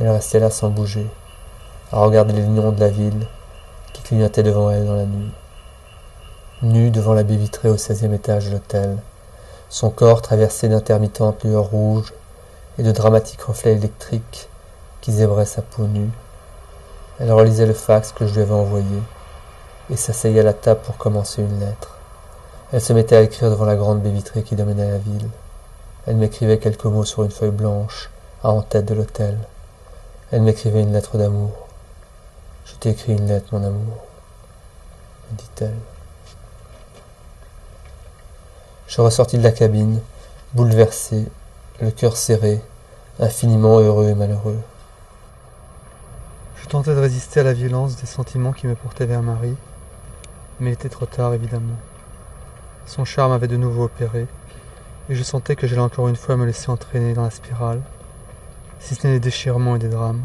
Elle restait là sans bouger, à regarder les lignons de la ville qui clignotaient devant elle dans la nuit. Nue devant la baie vitrée au seizième étage de l'hôtel, son corps traversé d'intermittentes lueurs rouges et de dramatiques reflets électriques qui zébraient sa peau nue. Elle relisait le fax que je lui avais envoyé et s'asseyait à la table pour commencer une lettre. Elle se mettait à écrire devant la grande baie vitrée qui dominait la ville. Elle m'écrivait quelques mots sur une feuille blanche à en tête de l'hôtel. Elle m'écrivait une lettre d'amour. Je t'ai écrit une lettre, mon amour, me dit-elle. Je ressortis de la cabine, bouleversé, le cœur serré, infiniment heureux et malheureux. Je tentais de résister à la violence des sentiments qui me portaient vers Marie, mais il était trop tard, évidemment. Son charme avait de nouveau opéré, et je sentais que j'allais encore une fois me laisser entraîner dans la spirale, si ce n'est des déchirements et des drames,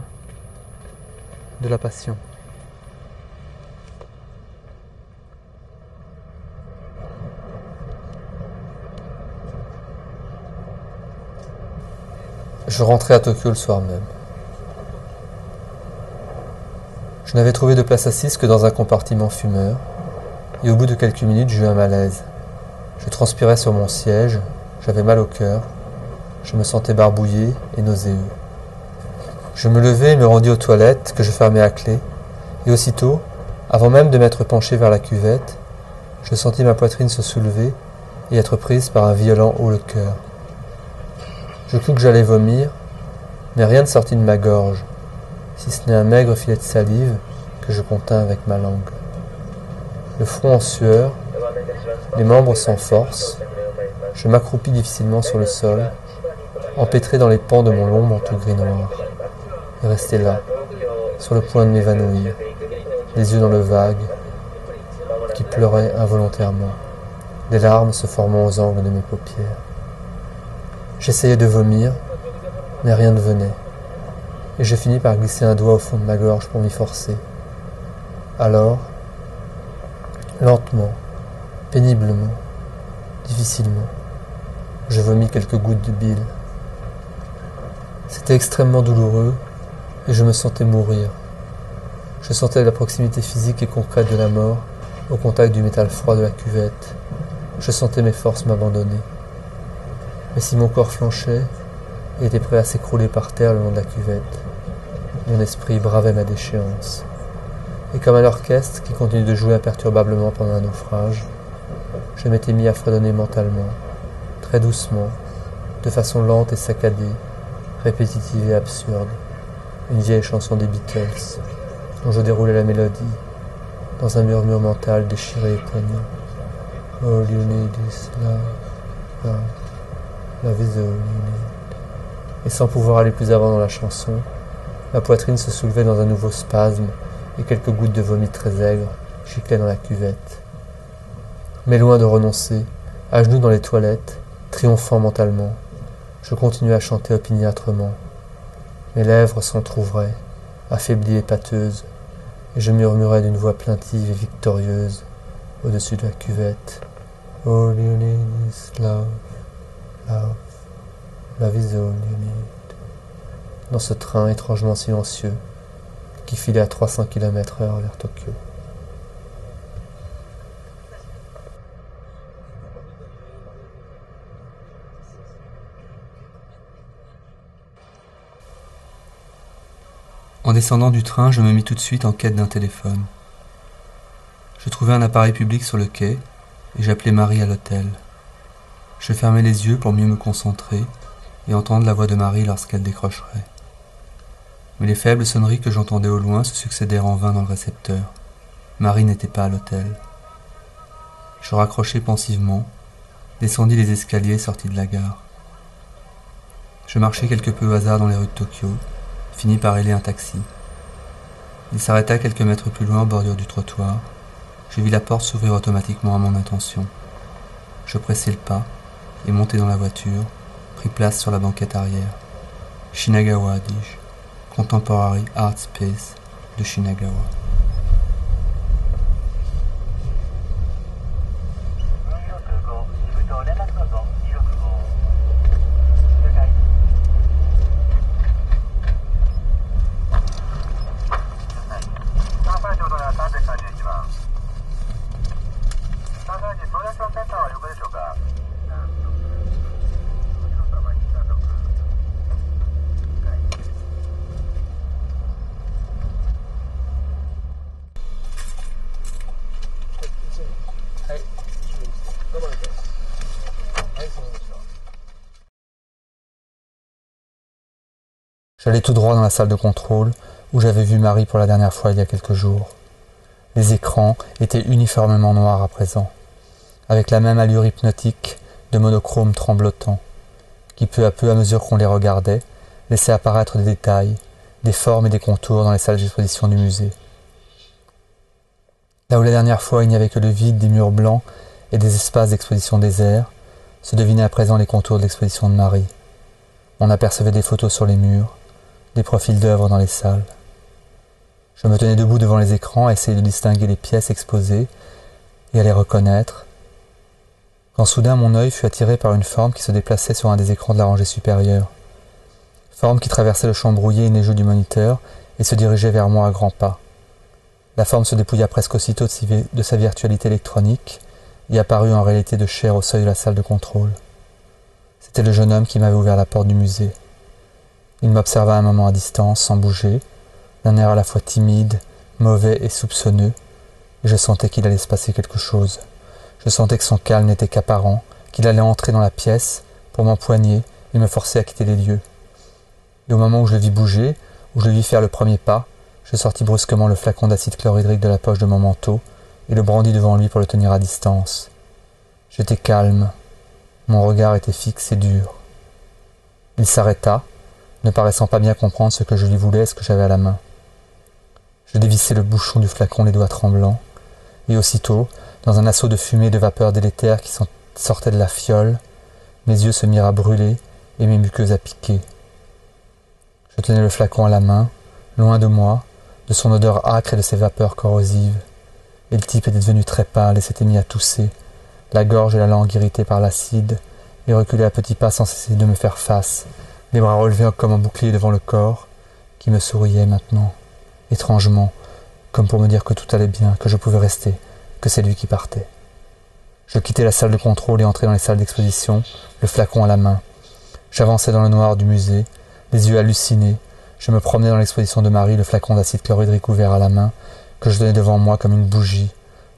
de la passion. Je rentrais à Tokyo le soir même. Je n'avais trouvé de place assise que dans un compartiment fumeur, et au bout de quelques minutes, j'eus un malaise. Je transpirais sur mon siège, j'avais mal au cœur, je me sentais barbouillé et nauséeux. Je me levai et me rendis aux toilettes que je fermais à clé, et aussitôt, avant même de m'être penché vers la cuvette, je sentis ma poitrine se soulever et être prise par un violent haut le cœur. Je crus que j'allais vomir, mais rien ne sortit de ma gorge, si ce n'est un maigre filet de salive que je contins avec ma langue. Le front en sueur, les membres sans force, je m'accroupis difficilement sur le sol, empêtré dans les pans de mon long manteau gris noir, et resté là, sur le point de m'évanouir, les yeux dans le vague, qui pleurait involontairement, des larmes se formant aux angles de mes paupières. J'essayais de vomir, mais rien ne venait, et je finis par glisser un doigt au fond de ma gorge pour m'y forcer. Alors, lentement, péniblement, difficilement, je vomis quelques gouttes de bile. C'était extrêmement douloureux et je me sentais mourir. Je sentais la proximité physique et concrète de la mort au contact du métal froid de la cuvette. Je sentais mes forces m'abandonner. Mais si mon corps flanchait et était prêt à s'écrouler par terre le long de la cuvette, mon esprit bravait ma déchéance. Et comme un orchestre qui continue de jouer imperturbablement pendant un naufrage, je m'étais mis à fredonner mentalement, très doucement, de façon lente et saccadée, répétitive et absurde, une vieille chanson des Beatles, dont je déroulais la mélodie, dans un murmure mental déchiré et poignant. All you love, love, Et sans pouvoir aller plus avant dans la chanson, ma poitrine se soulevait dans un nouveau spasme et quelques gouttes de vomi très aigres giclaient dans la cuvette. Mais loin de renoncer, à genoux dans les toilettes, triomphant mentalement, je continuais à chanter opiniâtrement. Mes lèvres s'entr'ouvraient, affaiblies et pâteuses, et je murmurais d'une voix plaintive et victorieuse au-dessus de la cuvette. Love, you need. Dans ce train étrangement silencieux qui filait à 300 km heure vers Tokyo. En descendant du train, je me mis tout de suite en quête d'un téléphone. Je trouvai un appareil public sur le quai et j'appelai Marie à l'hôtel. Je fermai les yeux pour mieux me concentrer et entendre la voix de Marie lorsqu'elle décrocherait. Mais les faibles sonneries que j'entendais au loin se succédèrent en vain dans le récepteur. Marie n'était pas à l'hôtel. Je raccrochai pensivement, descendis les escaliers et sortis de la gare. Je marchai quelque peu au hasard dans les rues de Tokyo, finis par héler un taxi. Il s'arrêta quelques mètres plus loin en bordure du trottoir. Je vis la porte s'ouvrir automatiquement à mon intention. Je pressai le pas et montai dans la voiture, pris place sur la banquette arrière. Shinagawa, dis-je. Contemporary Art Space de Shinagawa. J'allais tout droit dans la salle de contrôle où j'avais vu Marie pour la dernière fois il y a quelques jours. Les écrans étaient uniformément noirs à présent, avec la même allure hypnotique de monochrome tremblotant, qui peu à peu, à mesure qu'on les regardait, laissait apparaître des détails, des formes et des contours dans les salles d'exposition du musée. Là où la dernière fois il n'y avait que le vide des murs blancs et des espaces d'exposition déserts, se devinaient à présent les contours de l'exposition de Marie. On apercevait des photos sur les murs, des profils d'œuvres dans les salles. Je me tenais debout devant les écrans à essayer de distinguer les pièces exposées et à les reconnaître, quand soudain mon œil fut attiré par une forme qui se déplaçait sur un des écrans de la rangée supérieure. Forme qui traversait le champ brouillé et neigeux du moniteur et se dirigeait vers moi à grands pas. La forme se dépouilla presque aussitôt de sa virtualité électronique et apparut en réalité de chair au seuil de la salle de contrôle. C'était le jeune homme qui m'avait ouvert la porte du musée. Il m'observa un moment à distance, sans bouger, d'un air à la fois timide, mauvais et soupçonneux, je sentais qu'il allait se passer quelque chose. Je sentais que son calme n'était qu'apparent, qu'il allait entrer dans la pièce, pour m'empoigner et me forcer à quitter les lieux. Et au moment où je le vis bouger, où je le vis faire le premier pas, je sortis brusquement le flacon d'acide chlorhydrique de la poche de mon manteau et le brandis devant lui pour le tenir à distance. J'étais calme, mon regard était fixe et dur. Il s'arrêta, ne paraissant pas bien comprendre ce que je lui voulais ce que j'avais à la main. Je dévissai le bouchon du flacon les doigts tremblants, et aussitôt, dans un assaut de fumée et de vapeur délétère qui sortait de la fiole, mes yeux se mirent à brûler et mes muqueuses à piquer. Je tenais le flacon à la main, loin de moi, de son odeur âcre et de ses vapeurs corrosives, et le type était devenu très pâle et s'était mis à tousser, la gorge et la langue irritées par l'acide, et reculait à petits pas sans cesser de me faire face, les bras relevés comme un bouclier devant le corps, qui me souriait maintenant, étrangement, comme pour me dire que tout allait bien, que je pouvais rester, que c'est lui qui partait. Je quittai la salle de contrôle et entrai dans les salles d'exposition, le flacon à la main. J'avançais dans le noir du musée, les yeux hallucinés. Je me promenais dans l'exposition de Marie, le flacon d'acide chlorhydrique ouvert à la main, que je tenais devant moi comme une bougie,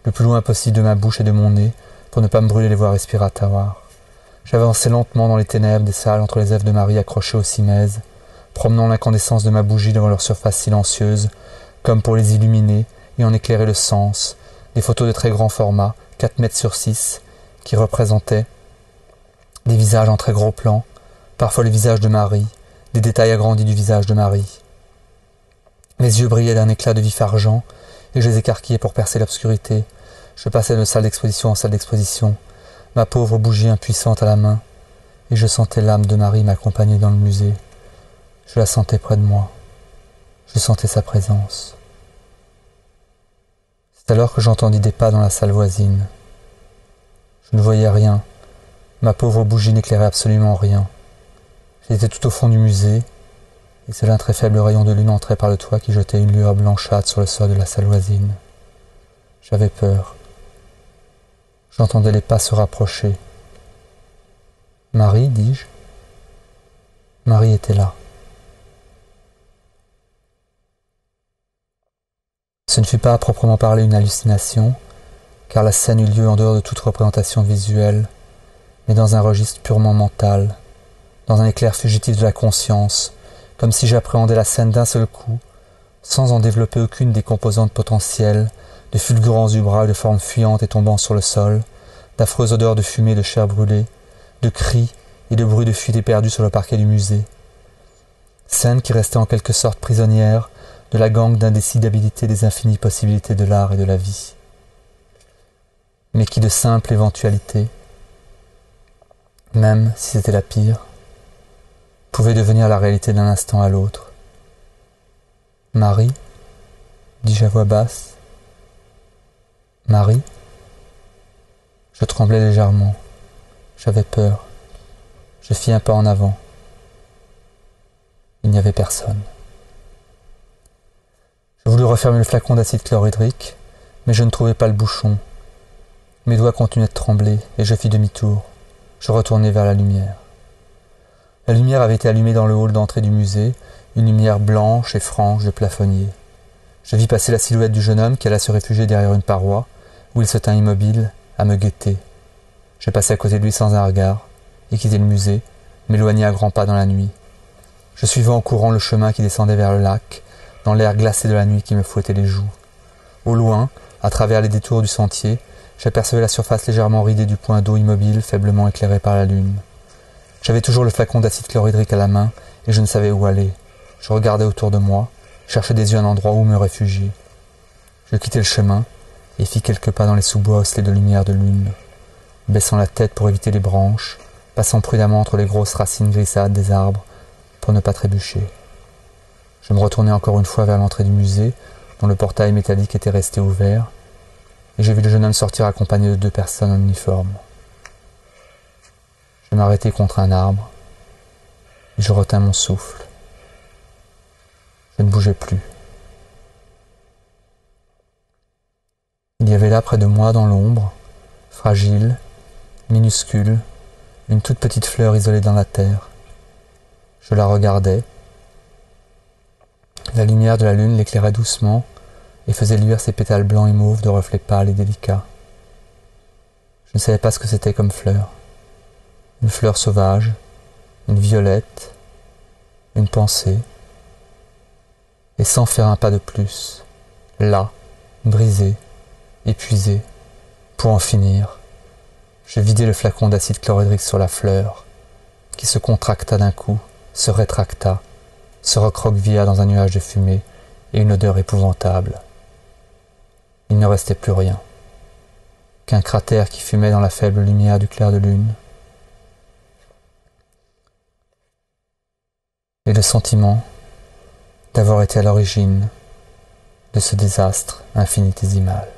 le plus loin possible de ma bouche et de mon nez, pour ne pas me brûler les voies respiratoires. J'avançais lentement dans les ténèbres des salles entre les œuvres de Marie accrochées aux cimaises, promenant l'incandescence de ma bougie devant leur surface silencieuse, comme pour les illuminer et en éclairer le sens, des photos de très grand format, 4 mètres sur 6, qui représentaient des visages en très gros plan, parfois le visage de Marie, des détails agrandis du visage de Marie. Mes yeux brillaient d'un éclat de vif argent, et je les écarquillais pour percer l'obscurité. Je passais de salle d'exposition en salle d'exposition, ma pauvre bougie impuissante à la main, et je sentais l'âme de Marie m'accompagner dans le musée. Je la sentais près de moi. Je sentais sa présence. C'est alors que j'entendis des pas dans la salle voisine. Je ne voyais rien. Ma pauvre bougie n'éclairait absolument rien. J'étais tout au fond du musée, et seul un très faible rayon de lune entrait par le toit qui jetait une lueur blanchâtre sur le sol de la salle voisine. J'avais peur. J'entendais les pas se rapprocher. Marie, dis-je. Marie était là. Ce ne fut pas à proprement parler une hallucination, car la scène eut lieu en dehors de toute représentation visuelle, mais dans un registre purement mental, dans un éclair fugitif de la conscience, comme si j'appréhendais la scène d'un seul coup, sans en développer aucune des composantes potentielles, de bras et de formes fuyantes et tombant sur le sol, d'affreuses odeurs de fumée de chair brûlée, de cris et de bruits de fuite éperdus sur le parquet du musée. Scène qui restait en quelque sorte prisonnière de la gangue d'indécidabilité des infinies possibilités de l'art et de la vie, mais qui de simple éventualité, même si c'était la pire, pouvait devenir la réalité d'un instant à l'autre. Marie dis-je à voix basse. Marie Je tremblais légèrement. J'avais peur. Je fis un pas en avant. Il n'y avait personne. Je voulus refermer le flacon d'acide chlorhydrique, mais je ne trouvais pas le bouchon. Mes doigts continuaient de trembler, et je fis demi-tour. Je retournai vers la lumière. La lumière avait été allumée dans le hall d'entrée du musée, une lumière blanche et franche de plafonnier. Je vis passer la silhouette du jeune homme qui alla se réfugier derrière une paroi, où il se tint immobile, à me guetter. Je passai à côté de lui sans un regard, et quittai le musée, m'éloignai à grands pas dans la nuit. Je suivais en courant le chemin qui descendait vers le lac, dans l'air glacé de la nuit qui me fouettait les joues. Au loin, à travers les détours du sentier, j'apercevais la surface légèrement ridée du point d'eau immobile, faiblement éclairé par la lune. J'avais toujours le flacon d'acide chlorhydrique à la main, et je ne savais où aller. Je regardais autour de moi, cherchais des yeux un endroit où me réfugier. Je quittai le chemin et fis quelques pas dans les sous-bois osselés de lumière de lune, baissant la tête pour éviter les branches, passant prudemment entre les grosses racines glissades des arbres pour ne pas trébucher. Je me retournai encore une fois vers l'entrée du musée, dont le portail métallique était resté ouvert, et j'ai vu le jeune homme sortir accompagné de deux personnes en uniforme. Je m'arrêtai contre un arbre, et je retins mon souffle. Je ne bougeais plus. Il y avait là près de moi dans l'ombre, fragile, minuscule, une toute petite fleur isolée dans la terre. Je la regardais. La lumière de la lune l'éclairait doucement et faisait luire ses pétales blancs et mauves de reflets pâles et délicats. Je ne savais pas ce que c'était comme fleur. Une fleur sauvage, une violette, une pensée, et sans faire un pas de plus, là, brisé, épuisé, pour en finir, je vidai le flacon d'acide chlorhydrique sur la fleur, qui se contracta d'un coup, se rétracta, se recroquevilla dans un nuage de fumée et une odeur épouvantable. Il ne restait plus rien, qu'un cratère qui fumait dans la faible lumière du clair de lune. Et le sentiment d'avoir été à l'origine de ce désastre infinitésimal.